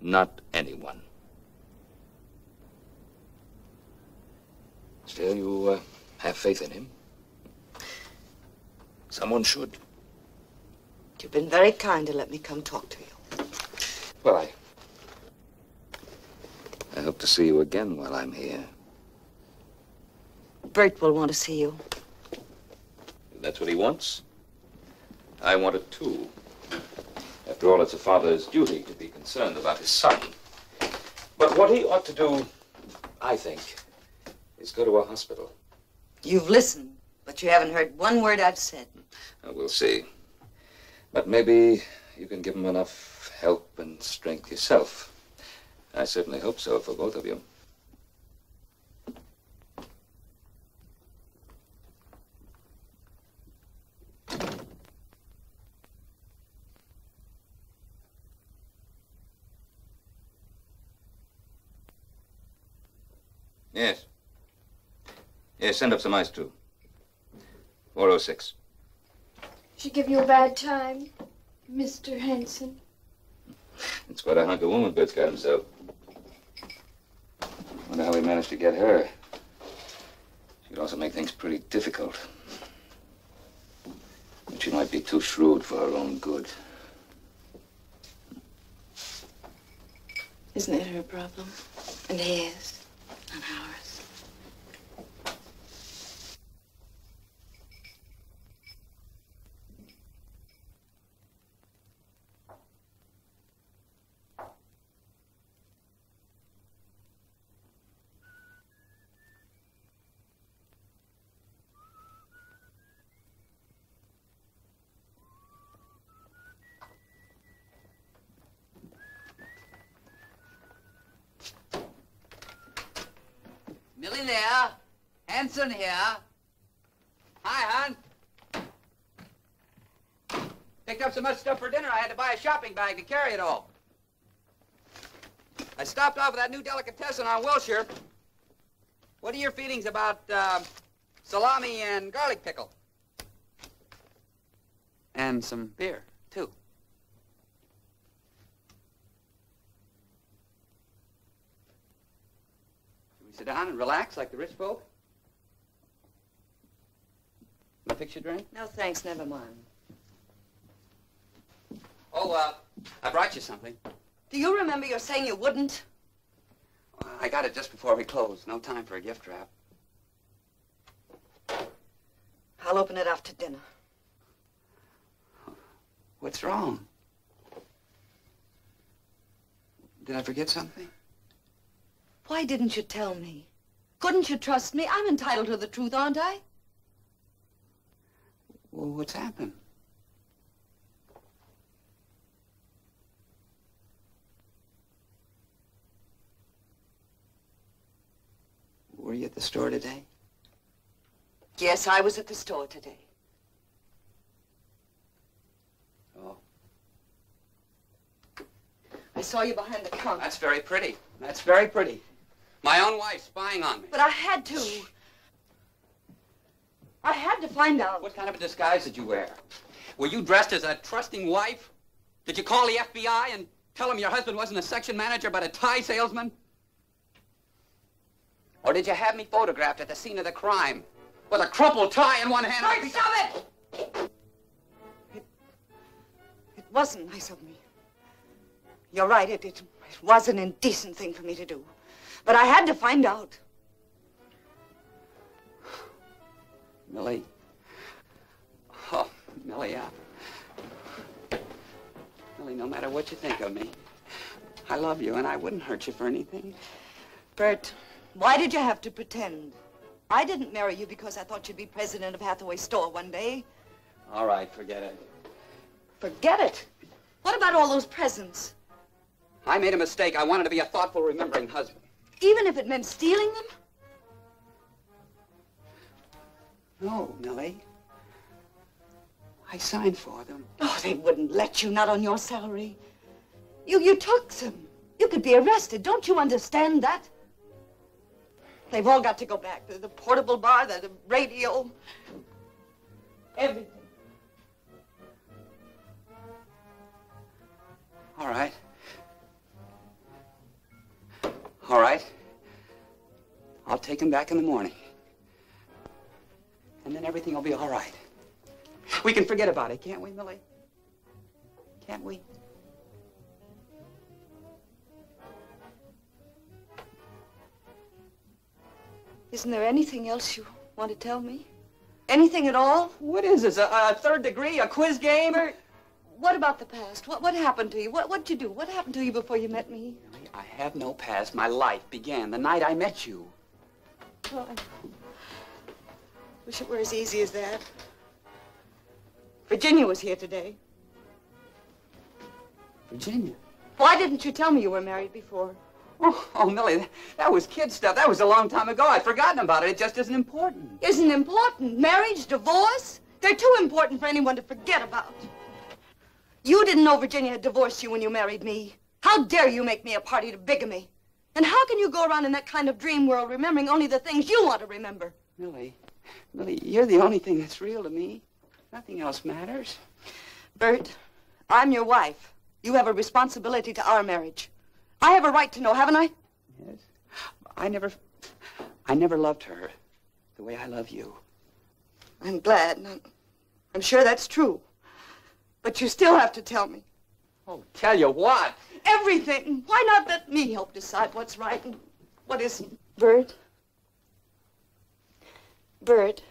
Not anyone. Still, you uh, have faith in him. Someone should. You've been very kind to let me come talk to you. Well, I. I hope to see you again while I'm here. Bert will want to see you. That's what he wants. I want it too. After all, it's a father's duty to be concerned about his son. But what he ought to do, I think, is go to a hospital. You've listened, but you haven't heard one word I've said. Uh, we'll see. But maybe you can give him enough help and strength yourself. I certainly hope so for both of you. Yes. Yes, send up some ice, too. 406. She give you a bad time, Mr. Henson? It's quite a hunk of woman Bert's got himself. Wonder how he managed to get her. She'd also make things pretty difficult. But she might be too shrewd for her own good. Isn't it her problem? And his, not ours. Hanson here. Hi, hon. Picked up so much stuff for dinner, I had to buy a shopping bag to carry it all. I stopped off at that new delicatessen on Wilshire. What are your feelings about uh, salami and garlic pickle? And some beer, too. Should we sit down and relax like the rich folk? Want a picture drink? No, thanks. Never mind. Oh, uh, I brought you something. Do you remember your saying you wouldn't? I got it just before we closed. No time for a gift wrap. I'll open it after dinner. What's wrong? Did I forget something? Why didn't you tell me? Couldn't you trust me? I'm entitled to the truth, aren't I? Well, what's happened? Were you at the store today? Yes, I was at the store today. Oh. I saw you behind the counter. That's very pretty. That's very pretty. My own wife spying on me. But I had to. I had to find out. What kind of a disguise did you wear? Were you dressed as a trusting wife? Did you call the FBI and tell them your husband wasn't a section manager but a tie salesman? Or did you have me photographed at the scene of the crime with a crumpled tie in one hand? Hey, stop it! it! It wasn't nice of me. You're right, it, it, it was an indecent thing for me to do. But I had to find out. Millie. Oh, Millie, I... Millie, no matter what you think of me, I love you and I wouldn't hurt you for anything. Bert, why did you have to pretend? I didn't marry you because I thought you'd be president of Hathaway Store one day. All right, forget it. Forget it. What about all those presents? I made a mistake. I wanted to be a thoughtful, remembering husband. Even if it meant stealing them? No, Millie. I signed for them. Oh, they wouldn't let you, not on your salary. You, you took them. You could be arrested. Don't you understand that? They've all got to go back. The, the portable bar, the, the radio, everything. All right. All right. I'll take him back in the morning. And then everything will be all right. We can forget about it, can't we, Millie? Can't we? Isn't there anything else you want to tell me? Anything at all? What is this? A, a third degree? A quiz game? Bert, what about the past? What what happened to you? What what'd you do? What happened to you before you met me? I have no past. My life began the night I met you. Oh, I wish it were as easy as that. Virginia was here today. Virginia? Why didn't you tell me you were married before? Oh, oh, Millie, that was kid stuff. That was a long time ago. I'd forgotten about it. It just isn't important. Isn't important? Marriage, divorce? They're too important for anyone to forget about. You didn't know Virginia had divorced you when you married me. How dare you make me a party to bigamy? And how can you go around in that kind of dream world remembering only the things you want to remember? Millie, Millie, you're the only thing that's real to me. Nothing else matters. Bert, I'm your wife. You have a responsibility to our marriage. I have a right to know, haven't I? Yes. I never, I never loved her the way I love you. I'm glad. and I'm, I'm sure that's true. But you still have to tell me. Oh, tell you what? Everything. Why not let me help decide what's right and what isn't? Bert? Bert,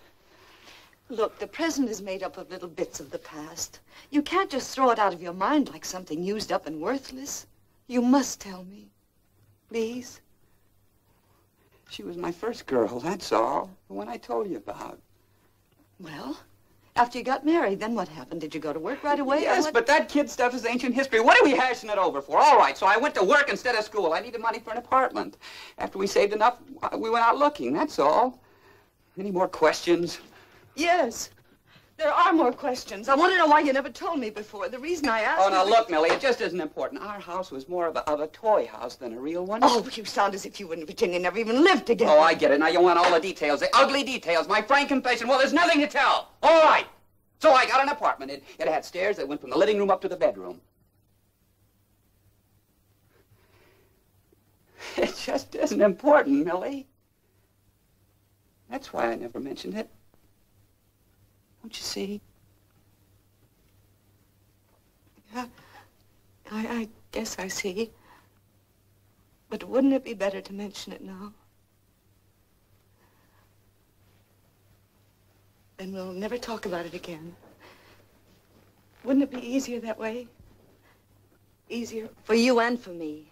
look, the present is made up of little bits of the past. You can't just throw it out of your mind like something used up and worthless. You must tell me. Please. She was my first girl, that's all. The one I told you about. Well, after you got married, then what happened? Did you go to work right away? Yes, but that kid stuff is ancient history. What are we hashing it over for? All right, so I went to work instead of school. I needed money for an apartment. After we saved enough, uh, we went out looking, that's all. Any more questions? Yes. There are more questions. I want to know why you never told me before. The reason I asked Oh, now look, Millie, it just isn't important. Our house was more of a, of a toy house than a real one. Oh, you sound as if you and Virginia never even lived together. Oh, I get it. Now you want all the details, the ugly details, my frank confession. Well, there's nothing to tell. All right. So I got an apartment. It, it had stairs that went from the living room up to the bedroom. It just isn't important, Millie. That's why I never mentioned it. Don't you see? Yeah, I, I guess I see. But wouldn't it be better to mention it now? Then we'll never talk about it again. Wouldn't it be easier that way? Easier for you and for me.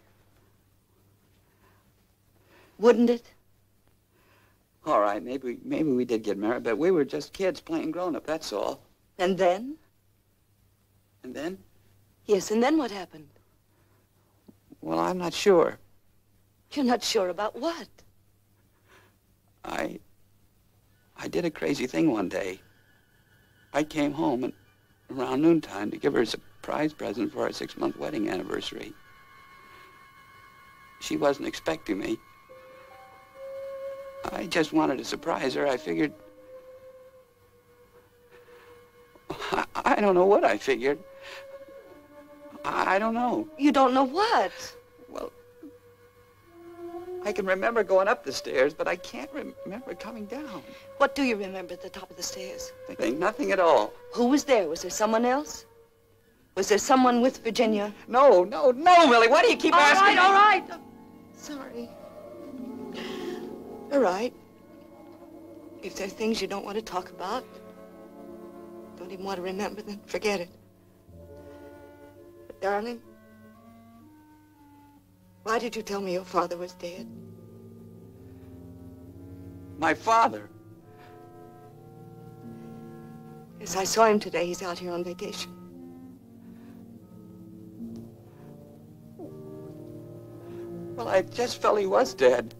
Wouldn't it? All right, maybe maybe we did get married, but we were just kids playing grown up, that's all. And then? And then? Yes, and then what happened? Well, I'm not sure. You're not sure about what? I I did a crazy thing one day. I came home and around noontime to give her a surprise present for our six-month wedding anniversary. She wasn't expecting me. I just wanted to surprise her. I figured... I, I don't know what I figured. I, I don't know. You don't know what? Well, I can remember going up the stairs, but I can't rem- remember coming down. What do you remember at the top of the stairs? Think nothing at all. Who was there? Was there someone else? Was there someone with Virginia? No, no, no, Millie. Why do you keep all asking? right, me? all right. Sorry. All right. If there are things you don't want to talk about, don't even want to remember, then forget it. But, darling, why did you tell me your father was dead? My father. Yes, I saw him today. He's out here on vacation. Well, I just felt he was dead.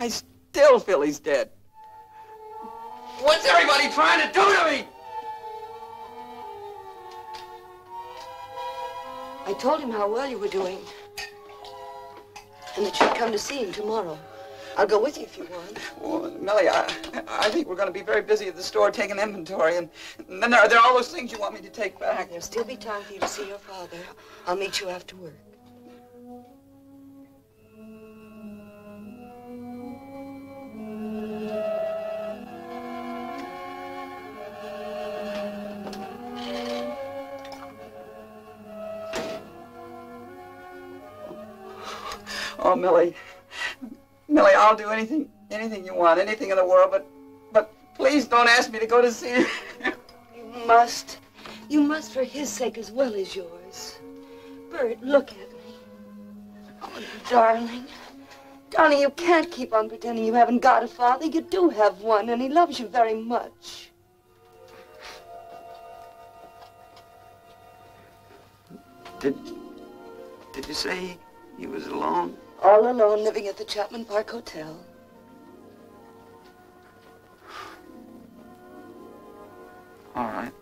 I still feel he's dead. What's everybody trying to do to me? I told him how well you were doing. And that you'd come to see him tomorrow. I'll go with you if you want. Oh, well, Millie, I, I think we're going to be very busy at the store taking inventory, and then there are, there are all those things you want me to take back. There'll still be time for you to see your father. I'll meet you after work. Oh, Millie. Millie, I'll do anything, anything you want, anything in the world, but, but please don't ask me to go to see her. You must. You must for his sake as well as yours. Bert, look at me. Oh, darling. Darling, you can't keep on pretending you haven't got a father. You do have one, and he loves you very much. Did, did you say he was alone? All alone, living at the Chapman Park Hotel. All right.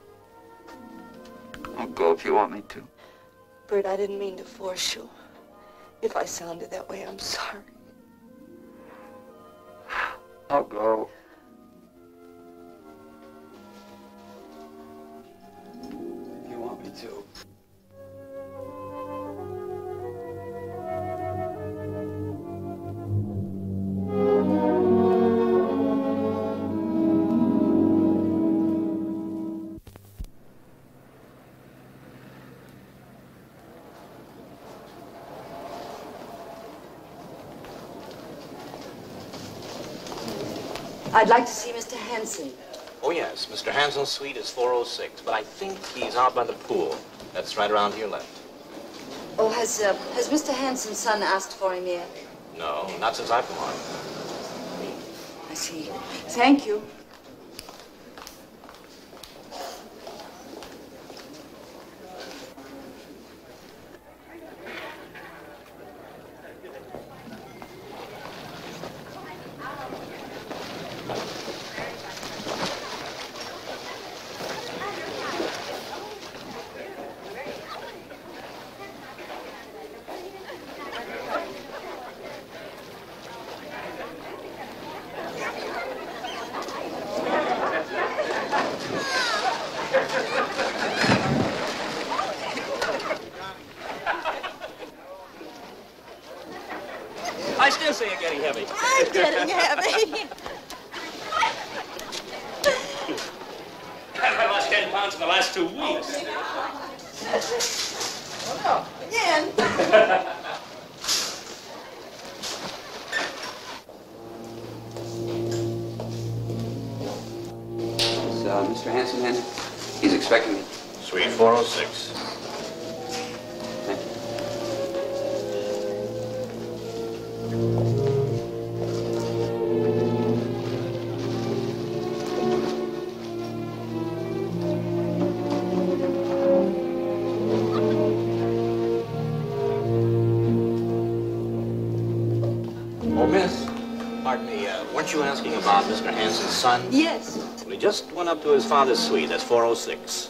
I'll go if you want me to. Bert, I didn't mean to force you. If I sounded that way, I'm sorry. I'll go. If you want me to. I'd like to see Mr. Hanson. Oh, yes. Mr. Hanson's suite is 406, but I think he's out by the pool. That's right around to your left. Oh, has, uh, has Mr. Hanson's son asked for him yet? No, not since I've come on. I see. Thank you. Son? Yes. Well, he just went up to his father's suite. That's 406.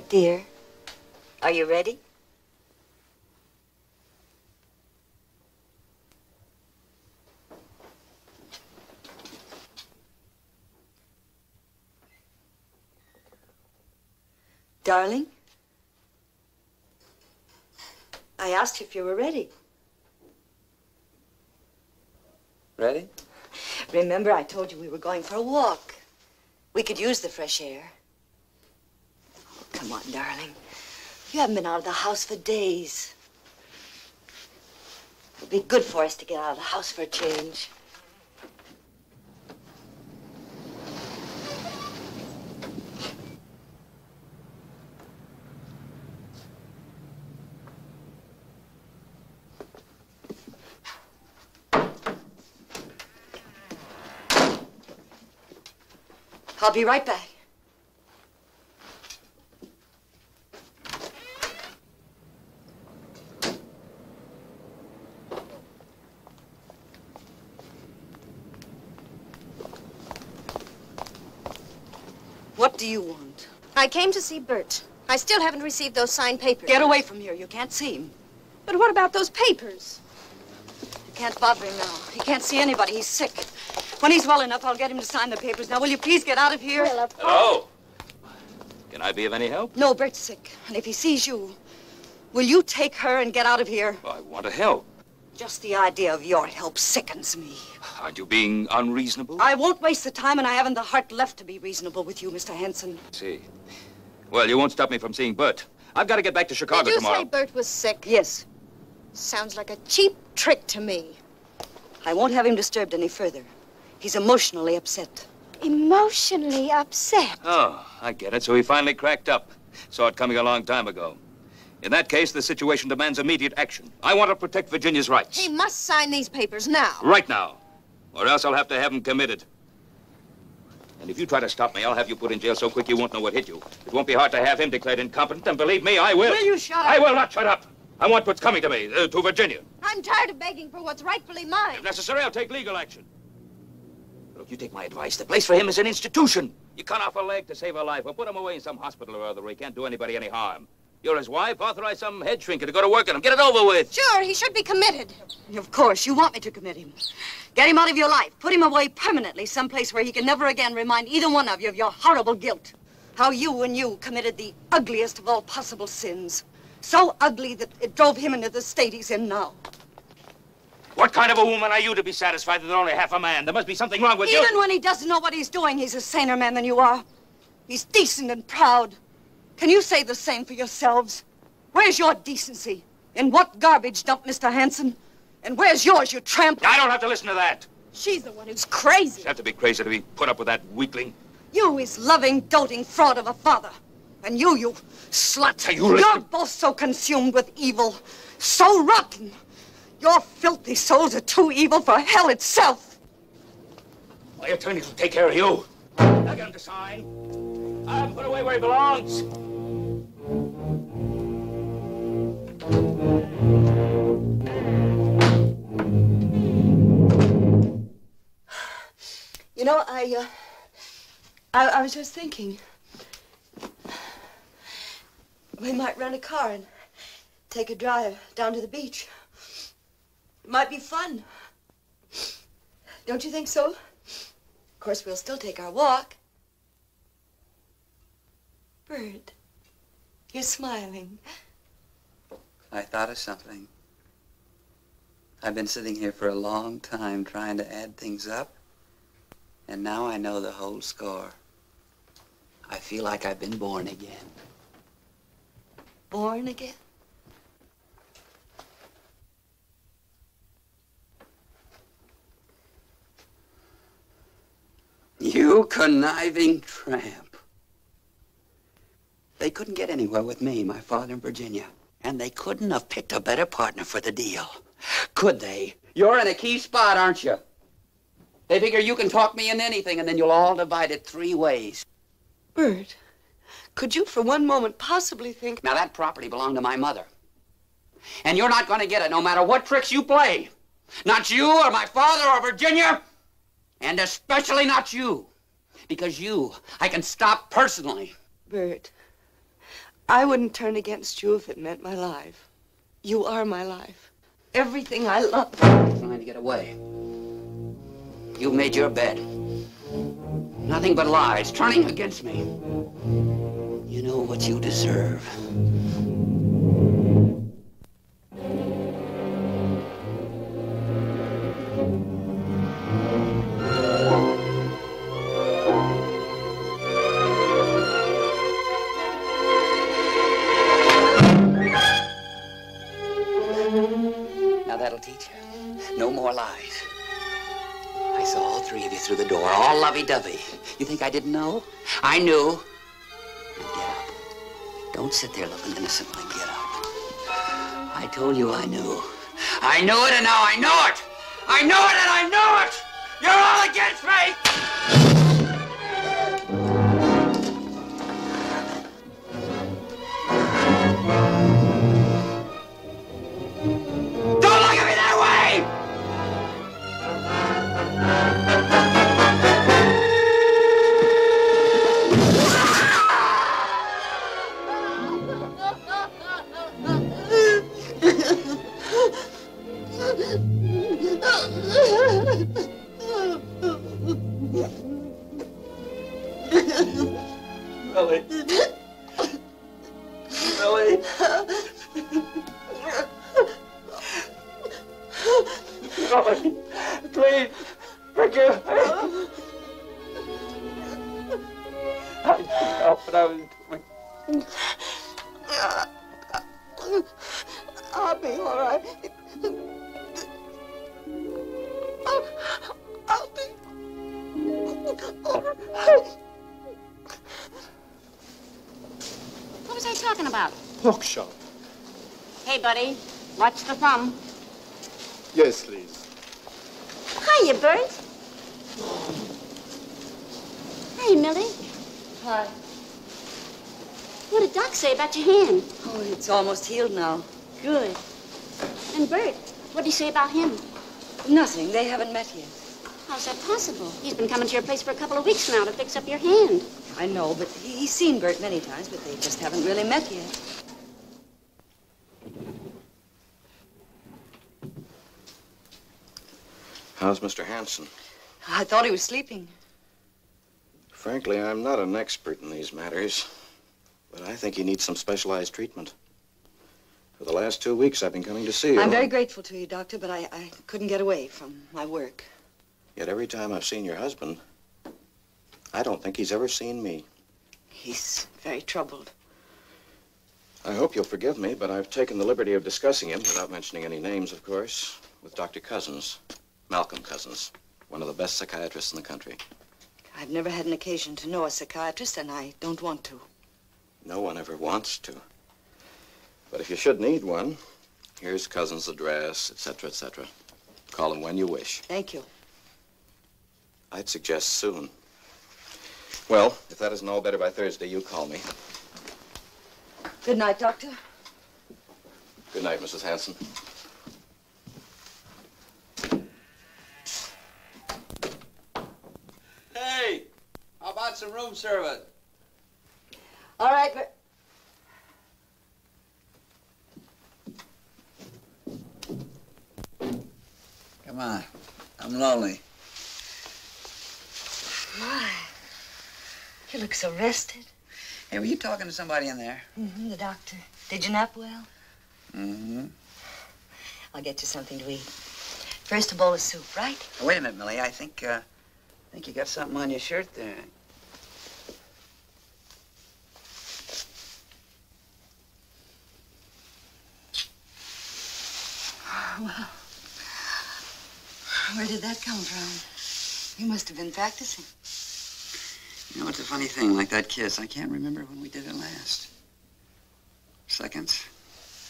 Dear, are you ready? Darling, I asked you if you were ready. Ready? Remember, I told you we were going for a walk. We could use the fresh air. Come on, darling. You haven't been out of the house for days. It'd be good for us to get out of the house for a change. I'll be right back. What do you want? I came to see Bert. I still haven't received those signed papers. Get away from here. You can't see him. But what about those papers? You can't bother him now. He can't see anybody. He's sick. When he's well enough, I'll get him to sign the papers. Now, will you please get out of here? Well, of Hello? Can I be of any help? No, Bert's sick. And if he sees you, will you take her and get out of here? I want to help. Just the idea of your help sickens me. Aren't you being unreasonable? I won't waste the time, and I haven't the heart left to be reasonable with you, Mr. Hanson. see. Well, you won't stop me from seeing Bert. I've got to get back to Chicago Did you tomorrow. say Bert was sick? Yes. Sounds like a cheap trick to me. I won't have him disturbed any further. He's emotionally upset. Emotionally upset. Oh, I get it. So he finally cracked up. Saw it coming a long time ago. In that case, the situation demands immediate action. I want to protect Virginia's rights. He must sign these papers now. Right now. Or else I'll have to have him committed. And if you try to stop me, I'll have you put in jail so quick you won't know what hit you. It won't be hard to have him declared incompetent, and believe me, I will. Will you shut up? I will not shut up. I want what's coming to me, uh, to Virginia. I'm tired of begging for what's rightfully mine. If necessary, I'll take legal action. Look, you take my advice. The place for him is an institution. You cut off a leg to save a life, or put him away in some hospital or other where he can't do anybody any harm. You're his wife. Authorize some head shrinker to go to work on him. Get it over with. Sure, he should be committed. Of course, you want me to commit him. Get him out of your life. Put him away permanently, someplace where he can never again remind either one of you of your horrible guilt. How you and you committed the ugliest of all possible sins. So ugly that it drove him into the state he's in now. What kind of a woman are you to be satisfied that they're only half a man? There must be something wrong with you. Even when he doesn't know what he's doing, he's a saner man than you are. He's decent and proud. Can you say the same for yourselves? Where's your decency? In what garbage dump, Mr. Hanson? And where's yours, you tramp? I don't have to listen to that. She's the one who's crazy. You have to be crazy to be put up with that weakling. You, his loving, doting fraud of a father. And you, you slut. Hey, you You're both so consumed with evil, so rotten. Your filthy souls are too evil for hell itself. My attorneys will take care of you. Get him to sign. I'll put away where he belongs. You know, I, uh, I, I was just thinking. We might rent a car and take a drive down to the beach. It might be fun. Don't you think so? Of course, we'll still take our walk. Bert, you're smiling. I thought of something. I've been sitting here for a long time trying to add things up, and now I know the whole score. I feel like I've been born again. Born again? You conniving tramp. They couldn't get anywhere with me, my father and Virginia. And they couldn't have picked a better partner for the deal. Could they? You're in a key spot, aren't you? They figure you can talk me into anything, and then you'll all divide it three ways. Bert, could you for one moment possibly think... Now, that property belonged to my mother. And you're not going to get it, no matter what tricks you play. Not you, or my father, or Virginia. And especially not you. Because you, I can stop personally. Bert, I wouldn't turn against you if it meant my life. You are my life. Everything I love. Trying to get away. You've made your bed. Nothing but lies, turning against me. You know what you deserve. Alive. I saw all three of you through the door, all lovey-dovey. You think I didn't know? I knew. Now get up. Don't sit there looking innocently. Get up. I told you I knew. I knew it, and now I know it. I know it, and I know it. You're all against me. Watch the thumb. Yes, Liz. Hiya, Bert. Hey, Millie. Hi. What did Doc say about your hand? Oh, it's almost healed now. Good. And Bert, what did he say about him? Nothing. They haven't met yet. How's that possible? He's been coming to your place for a couple of weeks now to fix up your hand. I know, but he's seen Bert many times, but they just haven't really met yet. How's Mr. Hanson? I thought he was sleeping. Frankly, I'm not an expert in these matters, but I think he needs some specialized treatment. For the last two weeks, I've been coming to see you. I'm very grateful to you, Doctor, but I, I couldn't get away from my work. Yet every time I've seen your husband, I don't think he's ever seen me. He's very troubled. I hope you'll forgive me, but I've taken the liberty of discussing him, without mentioning any names, of course, with Dr. Cousins, Malcolm Cousins, one of the best psychiatrists in the country. I've never had an occasion to know a psychiatrist, and I don't want to. No one ever wants to. But if you should need one, here's Cousins' address, etc., etc. Call him when you wish. Thank you. I'd suggest soon. Well, if that isn't all better by Thursday, you call me. Good night, Doctor. Good night, Mrs. Hanson. About some room service? All right, but Come on, I'm lonely. my, you look so rested. Hey, were you talking to somebody in there? Mm-hmm, the doctor. Did you nap well? Mm-hmm. I'll get you something to eat. First, a bowl of soup, right? Wait a minute, Millie. I think, uh, I think you got something on your shirt there. Where did that come from? You must have been practicing. You know, it's a funny thing, like that kiss. I can't remember when we did it last. Seconds?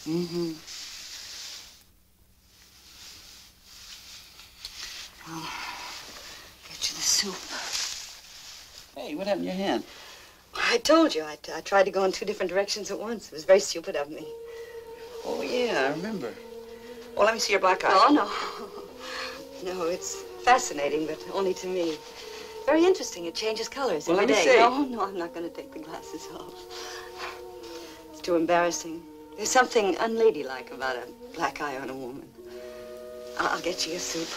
Mm-hmm. Well, get you the soup. Hey, what happened to your hand? I told you, I, I tried to go in two different directions at once. It was very stupid of me. Oh, yeah, I remember. Well, let me see your black eye. Oh, no. No, it's fascinating, but only to me. Very interesting. It changes colors Well, every let day. me see. No, no, I'm not going to take the glasses off. It's too embarrassing. There's something unladylike about a black eye on a woman. I'll, I'll get you a soup.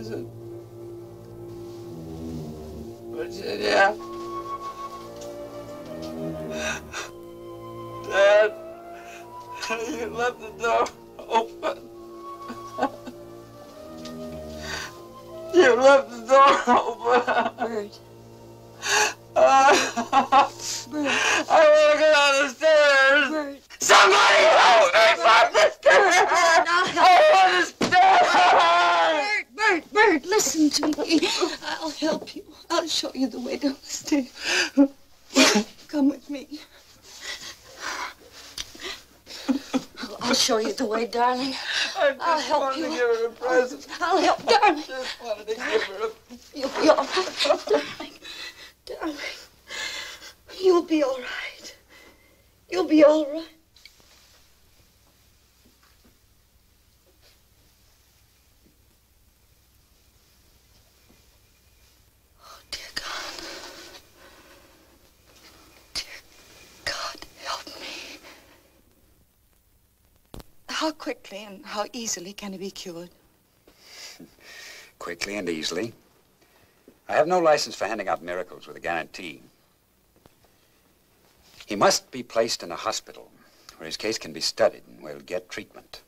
Give you easily can it be cured? Quickly and easily. I have no license for handing out miracles with a guarantee. He must be placed in a hospital where his case can be studied and where he'll get treatment.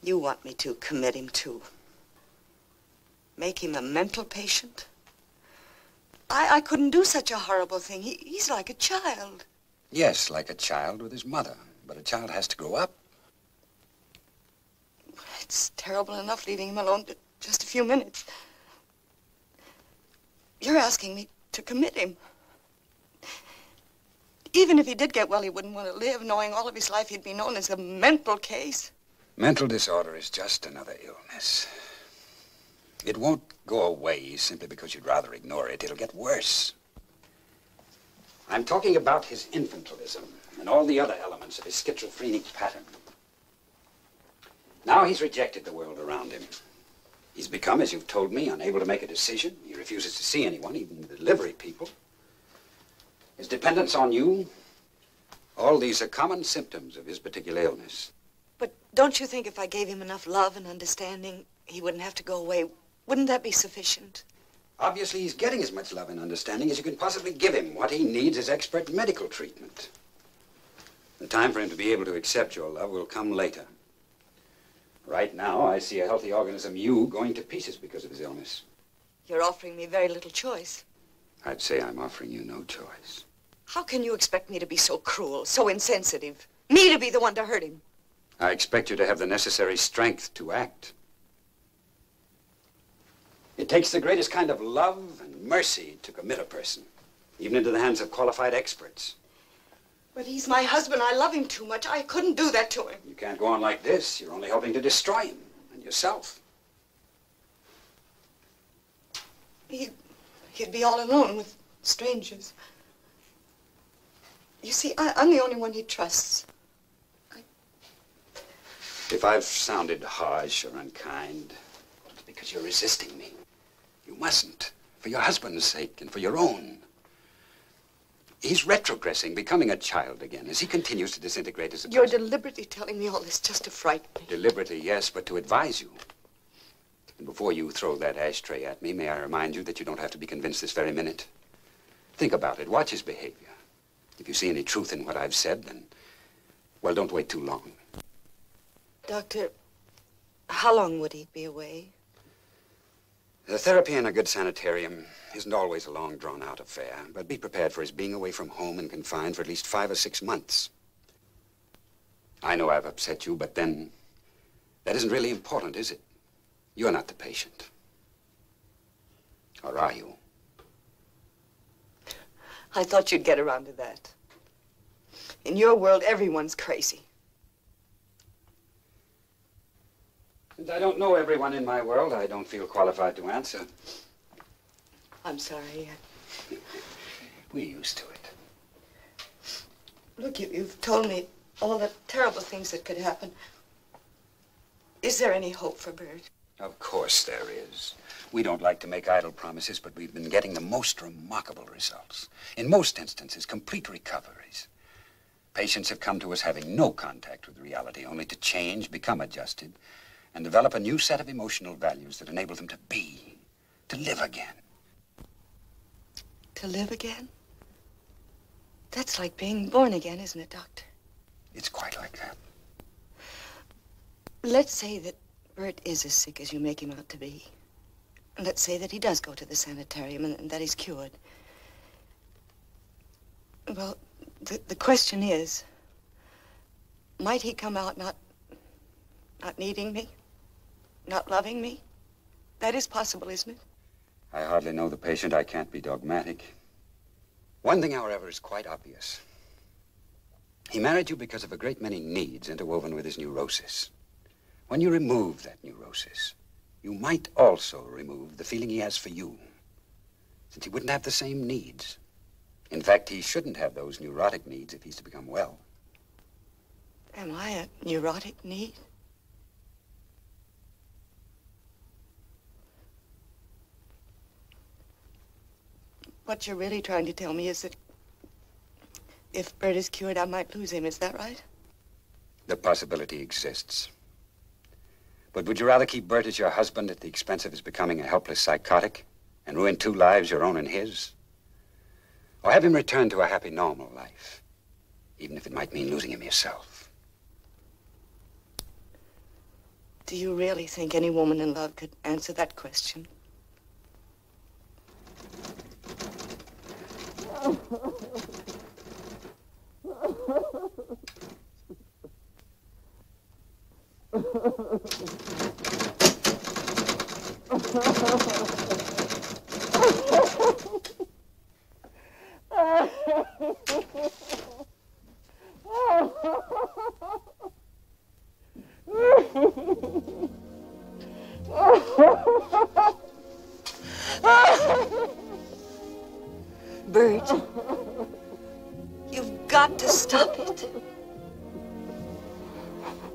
You want me to commit him to? Make him a mental patient? I, I couldn't do such a horrible thing. He, he's like a child. Yes, like a child with his mother. But a child has to grow up. It's terrible enough leaving him alone to just a few minutes. You're asking me to commit him. Even if he did get well, he wouldn't want to live, knowing all of his life he'd be known as a mental case. Mental disorder is just another illness. It won't go away simply because you'd rather ignore it. It'll get worse. I'm talking about his infantilism and all the other elements of his schizophrenic pattern. Now he's rejected the world around him. He's become, as you've told me, unable to make a decision. He refuses to see anyone, even the delivery people. His dependence on you, all these are common symptoms of his particular illness. But don't you think if I gave him enough love and understanding, he wouldn't have to go away? Wouldn't that be sufficient? Obviously, he's getting as much love and understanding as you can possibly give him. What he needs is expert medical treatment. The time for him to be able to accept your love will come later. Right now, I see a healthy organism, you, going to pieces because of his illness. You're offering me very little choice. I'd say I'm offering you no choice. How can you expect me to be so cruel, so insensitive? Me to be the one to hurt him? I expect you to have the necessary strength to act. It takes the greatest kind of love and mercy to commit a person, even into the hands of qualified experts. But he's my husband. I love him too much. I couldn't do that to him. You can't go on like this. You're only helping to destroy him and yourself. He, he'd be all alone with strangers. You see, I, I'm the only one he trusts. If I've sounded harsh or unkind, it's because you're resisting me. You mustn't, for your husband's sake and for your own. He's retrogressing, becoming a child again, as he continues to disintegrate as a You're person. deliberately telling me all this just to frighten me. Deliberately, yes, but to advise you. And before you throw that ashtray at me, may I remind you that you don't have to be convinced this very minute. Think about it. Watch his behavior. If you see any truth in what I've said, then, well, don't wait too long. Doctor, how long would he be away? The therapy in a good sanitarium isn't always a long, drawn-out affair, but be prepared for his being away from home and confined for at least five or six months. I know I've upset you, but then that isn't really important, is it? You're not the patient. Or are you? I thought you'd get around to that. In your world, everyone's crazy. Since I don't know everyone in my world, I don't feel qualified to answer. I'm sorry. We're used to it. Look, you, you've told me all the terrible things that could happen. Is there any hope for Bert? Of course there is. We don't like to make idle promises, but we've been getting the most remarkable results. In most instances, complete recoveries. Patients have come to us having no contact with reality, only to change, become adjusted, and develop a new set of emotional values that enable them to be, to live again. To live again? That's like being born again, isn't it, Doctor? It's quite like that. Let's say that Bert is as sick as you make him out to be. Let's say that he does go to the sanitarium and, and that he's cured. Well, the, the question is, might he come out not, not needing me, not loving me? That is possible, isn't it? I hardly know the patient. I can't be dogmatic. One thing, however, is quite obvious. He married you because of a great many needs interwoven with his neurosis. When you remove that neurosis, you might also remove the feeling he has for you, since he wouldn't have the same needs. In fact, he shouldn't have those neurotic needs if he's to become well. Am I a neurotic need? What you're really trying to tell me is that if Bert is cured, I might lose him. Is that right? The possibility exists. But would you rather keep Bert as your husband at the expense of his becoming a helpless psychotic and ruin two lives, your own and his? Or have him return to a happy, normal life, even if it might mean losing him yourself? Do you really think any woman in love could answer that question? Ah! Bert, you've got to stop it.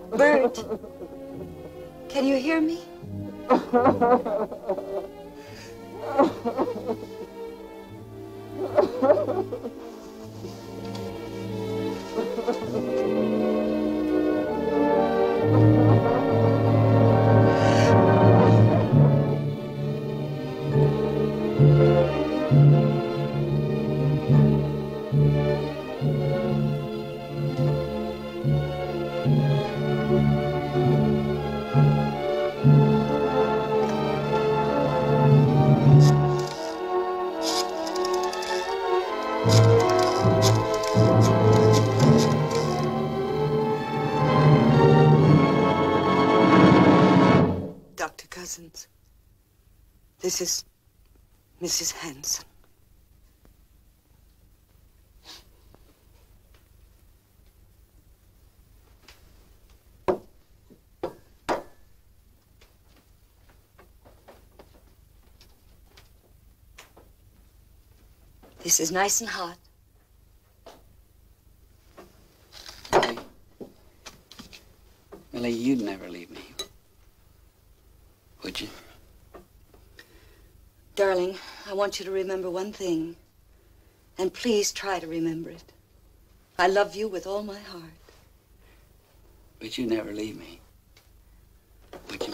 Bert, can you hear me? Cousins, this is Mrs. Hanson. This is nice and hot. Millie, you'd never leave me. Would you? Darling, I want you to remember one thing. And please try to remember it. I love you with all my heart. But you'd never leave me. Would you?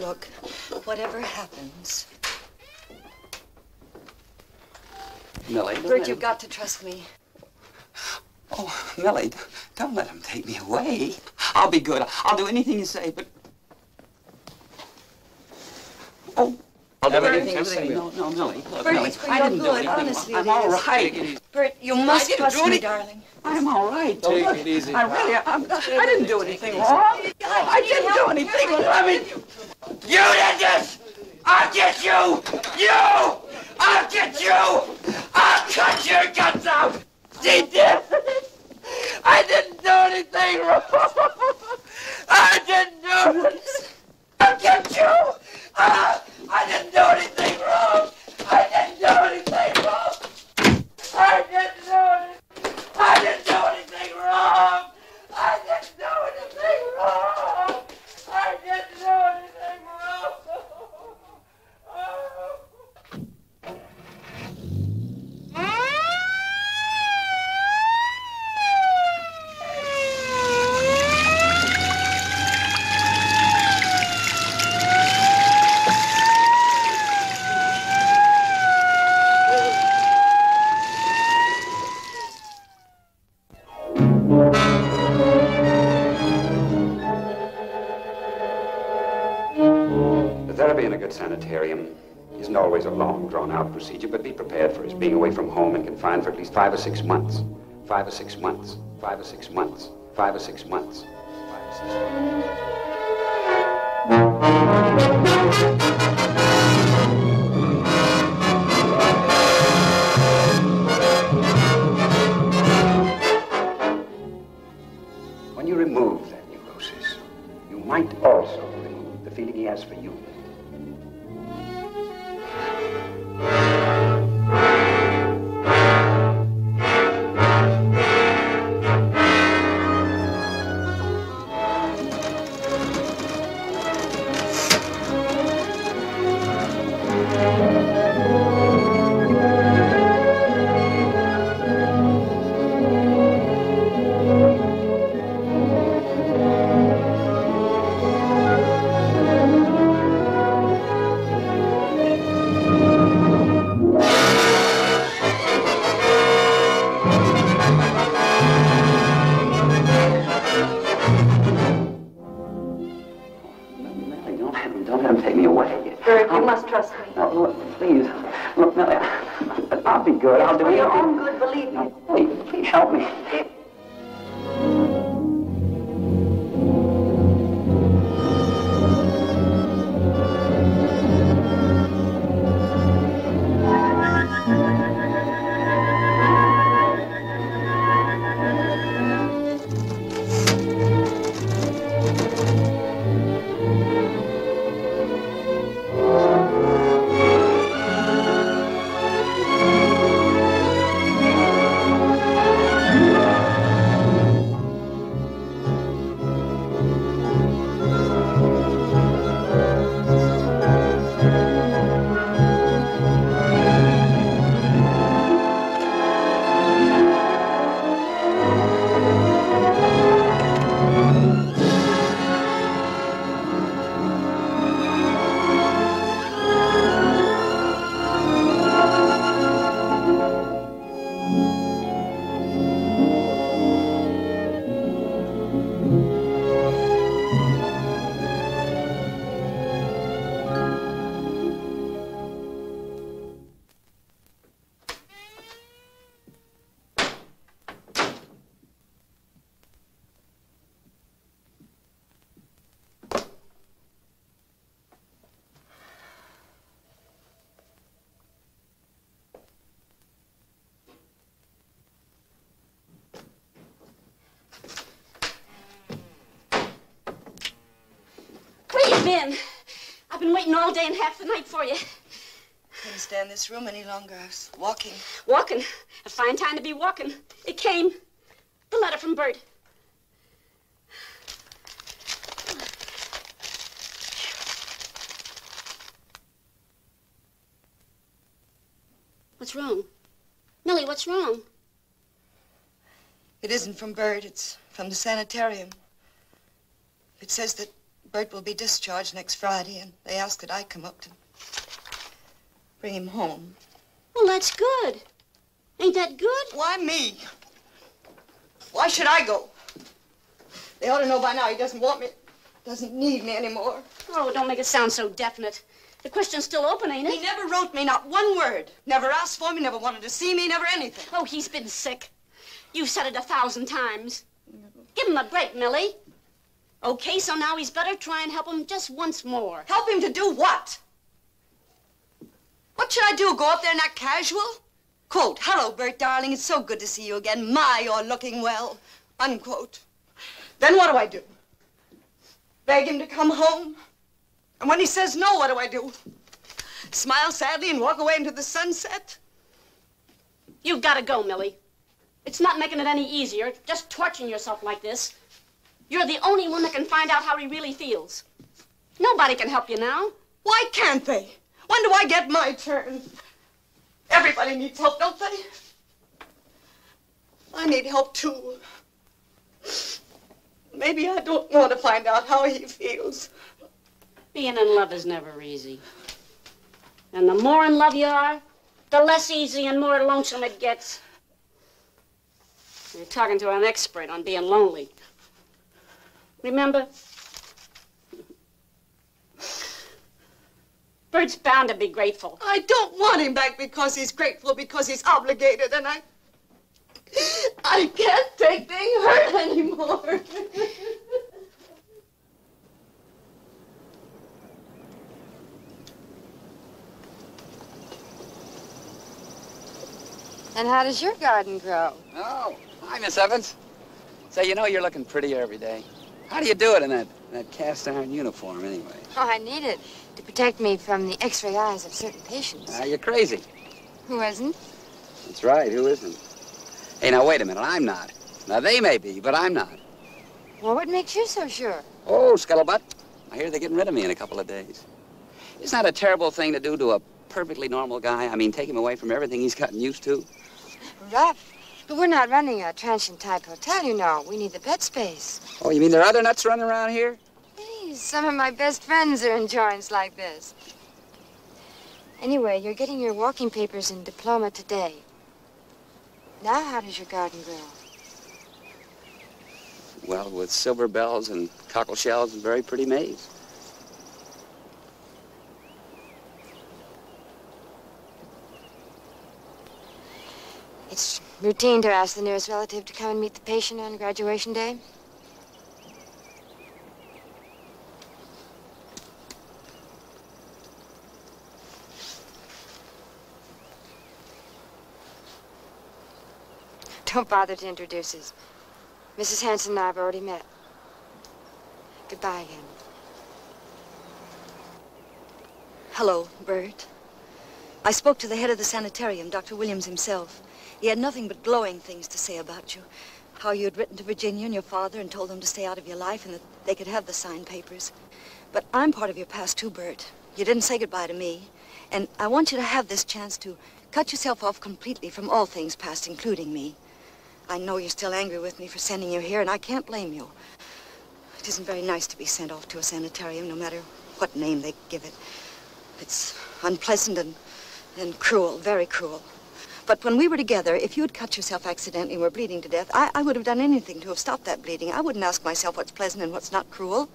Look, whatever happens, Millie, Bert, you've got to trust me. Oh, Millie, don't let him take me away. I'll be good. I'll do anything you say, but... Oh, I'll do Bert, anything you say. No, no, Millie. Look, Bert, Millie, I didn't do good. anything. Honestly, I'm it all is. right. Bert, you must trust me, any- darling. I'm all right. Take Look, it easy. I really, I'm, I didn't do anything wrong. I didn't do anything wrong. I mean, You did this! I'll get you! You! I'll get you! I'll cut your guts out! She did! I didn't do anything wrong! I didn't do it! I'll get you! Ah, I didn't do anything wrong! I didn't do anything wrong! I didn't do anything! I didn't do anything wrong! I didn't do anything wrong! Private sanitarium isn't always a long, drawn-out procedure, but be prepared for his being away from home and confined for at least five or six months. Five or six months. Five or six months. Five or six months. Five or six months. All day and half the night for you. Couldn't stand this room any longer. I was walking. Walking. A fine time to be walking. It came. The letter from Bert. What's wrong? Millie, what's wrong? It isn't from Bert. It's from the sanitarium. It says that Bert will be discharged next Friday, and they ask that I come up to bring him home. Well, that's good. Ain't that good? Why me? Why should I go? They ought to know by now he doesn't want me, doesn't need me anymore. Oh, don't make it sound so definite. The question's still open, ain't it? He never wrote me not one word. Never asked for me, never wanted to see me, never anything. Oh, he's been sick. You've said it a thousand times. Give him a break, Millie. Okay, so now he's better try and help him just once more. Help him to do what? What should I do? Go up there and act casual? Quote, hello, Bert, darling. It's so good to see you again. My, you're looking well. Unquote. Then what do I do? Beg him to come home? And when he says no, what do I do? Smile sadly and walk away into the sunset? You've got to go, Millie. It's not making it any easier, just torturing yourself like this. You're the only one that can find out how he really feels. Nobody can help you now. Why can't they? When do I get my turn? Everybody needs help, don't they? I need help too. Maybe I don't want to find out how he feels. Being in love is never easy. And the more in love you are, the less easy and more lonesome it gets. You're talking to an expert on being lonely. Remember? Bert's bound to be grateful. I don't want him back because he's grateful, because he's obligated, and I. I can't take being hurt anymore. And how does your garden grow? Oh, hi, Miss Evans. Say, you know you're looking prettier every day. How do you do it in that, that cast iron uniform, anyway? Oh, I need it to protect me from the x-ray eyes of certain patients. Ah, you're crazy. Who isn't? That's right, who isn't? Hey, now, wait a minute, I'm not. Now, they may be, but I'm not. Well, what makes you so sure? Oh, Scuttlebutt, I hear they're getting rid of me in a couple of days. Isn't that a terrible thing to do to a perfectly normal guy? I mean, take him away from everything he's gotten used to. Rough. But we're not running a transient-type hotel, you know. We need the bed space. Oh, you mean there are other nuts running around here? Please, some of my best friends are in joints like this. Anyway, you're getting your walking papers and diploma today. Now how does your garden grow? Well, with silver bells and cockle shells and very pretty maize. It's routine to ask the nearest relative to come and meet the patient on graduation day. Don't bother to introduce us. Mrs. Hanson and I have already met. Goodbye again. Hello, Bert. I spoke to the head of the sanitarium, Dr. Williams himself. He had nothing but glowing things to say about you. How you had written to Virginia and your father and told them to stay out of your life and that they could have the signed papers. But I'm part of your past too, Bert. You didn't say goodbye to me. And I want you to have this chance to cut yourself off completely from all things past, including me. I know you're still angry with me for sending you here, and I can't blame you. It isn't very nice to be sent off to a sanitarium, no matter what name they give it. It's unpleasant and, and cruel, very cruel. But when we were together, if you had cut yourself accidentally and were bleeding to death, I, I would have done anything to have stopped that bleeding. I wouldn't ask myself what's pleasant and what's not cruel.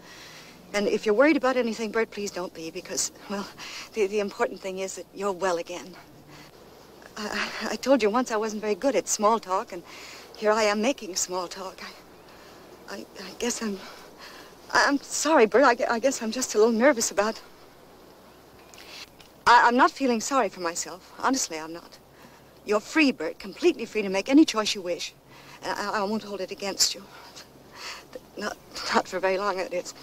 And if you're worried about anything, Bert, please don't be, because, well, the, the important thing is that you're well again. I, I told you once I wasn't very good at small talk, and here I am making small talk. I, I, I guess I'm, I'm sorry, Bert. I, I guess I'm just a little nervous about. I, I'm not feeling sorry for myself. Honestly, I'm not. You're free, Bert, completely free to make any choice you wish. I, I won't hold it against you. Not, not for very long, it is.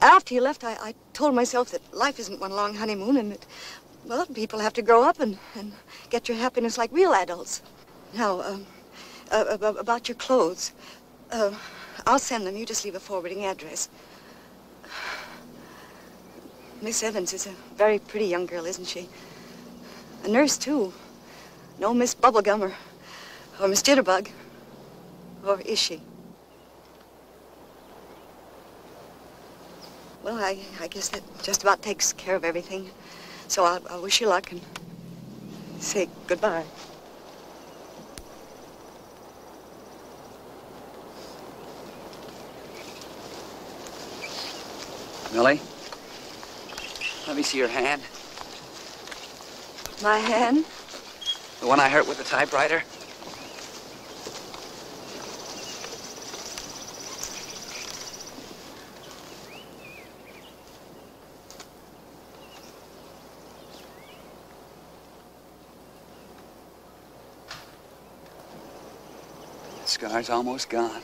After you left, I, I told myself that life isn't one long honeymoon and that, well, people have to grow up and, and get your happiness like real adults. Now, um, uh, about your clothes, uh, I'll send them. You just leave a forwarding address. Miss Evans is a very pretty young girl, isn't she? A nurse, too. No Miss Bubblegum or, or Miss Jitterbug. Or is she? Well, I, I guess that just about takes care of everything. So I, I wish you luck and say goodbye. Millie, let me see your hand. My hand? The one I hurt with the typewriter? The scar's almost gone.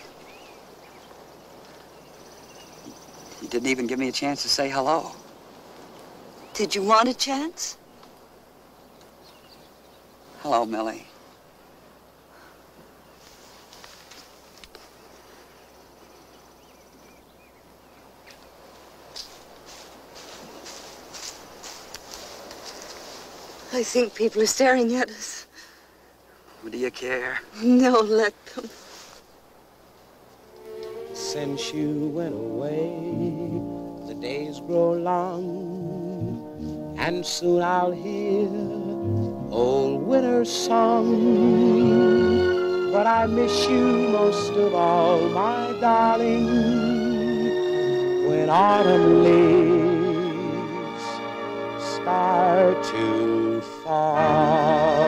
You didn't even give me a chance to say hello. Did you want a chance? Hello, Millie. I think people are staring at us. What Do you care? No, let them. Since you went away, the days grow long, and soon I'll hear old winter song. But I miss you most of all, my darling, when autumn leaves start to fall.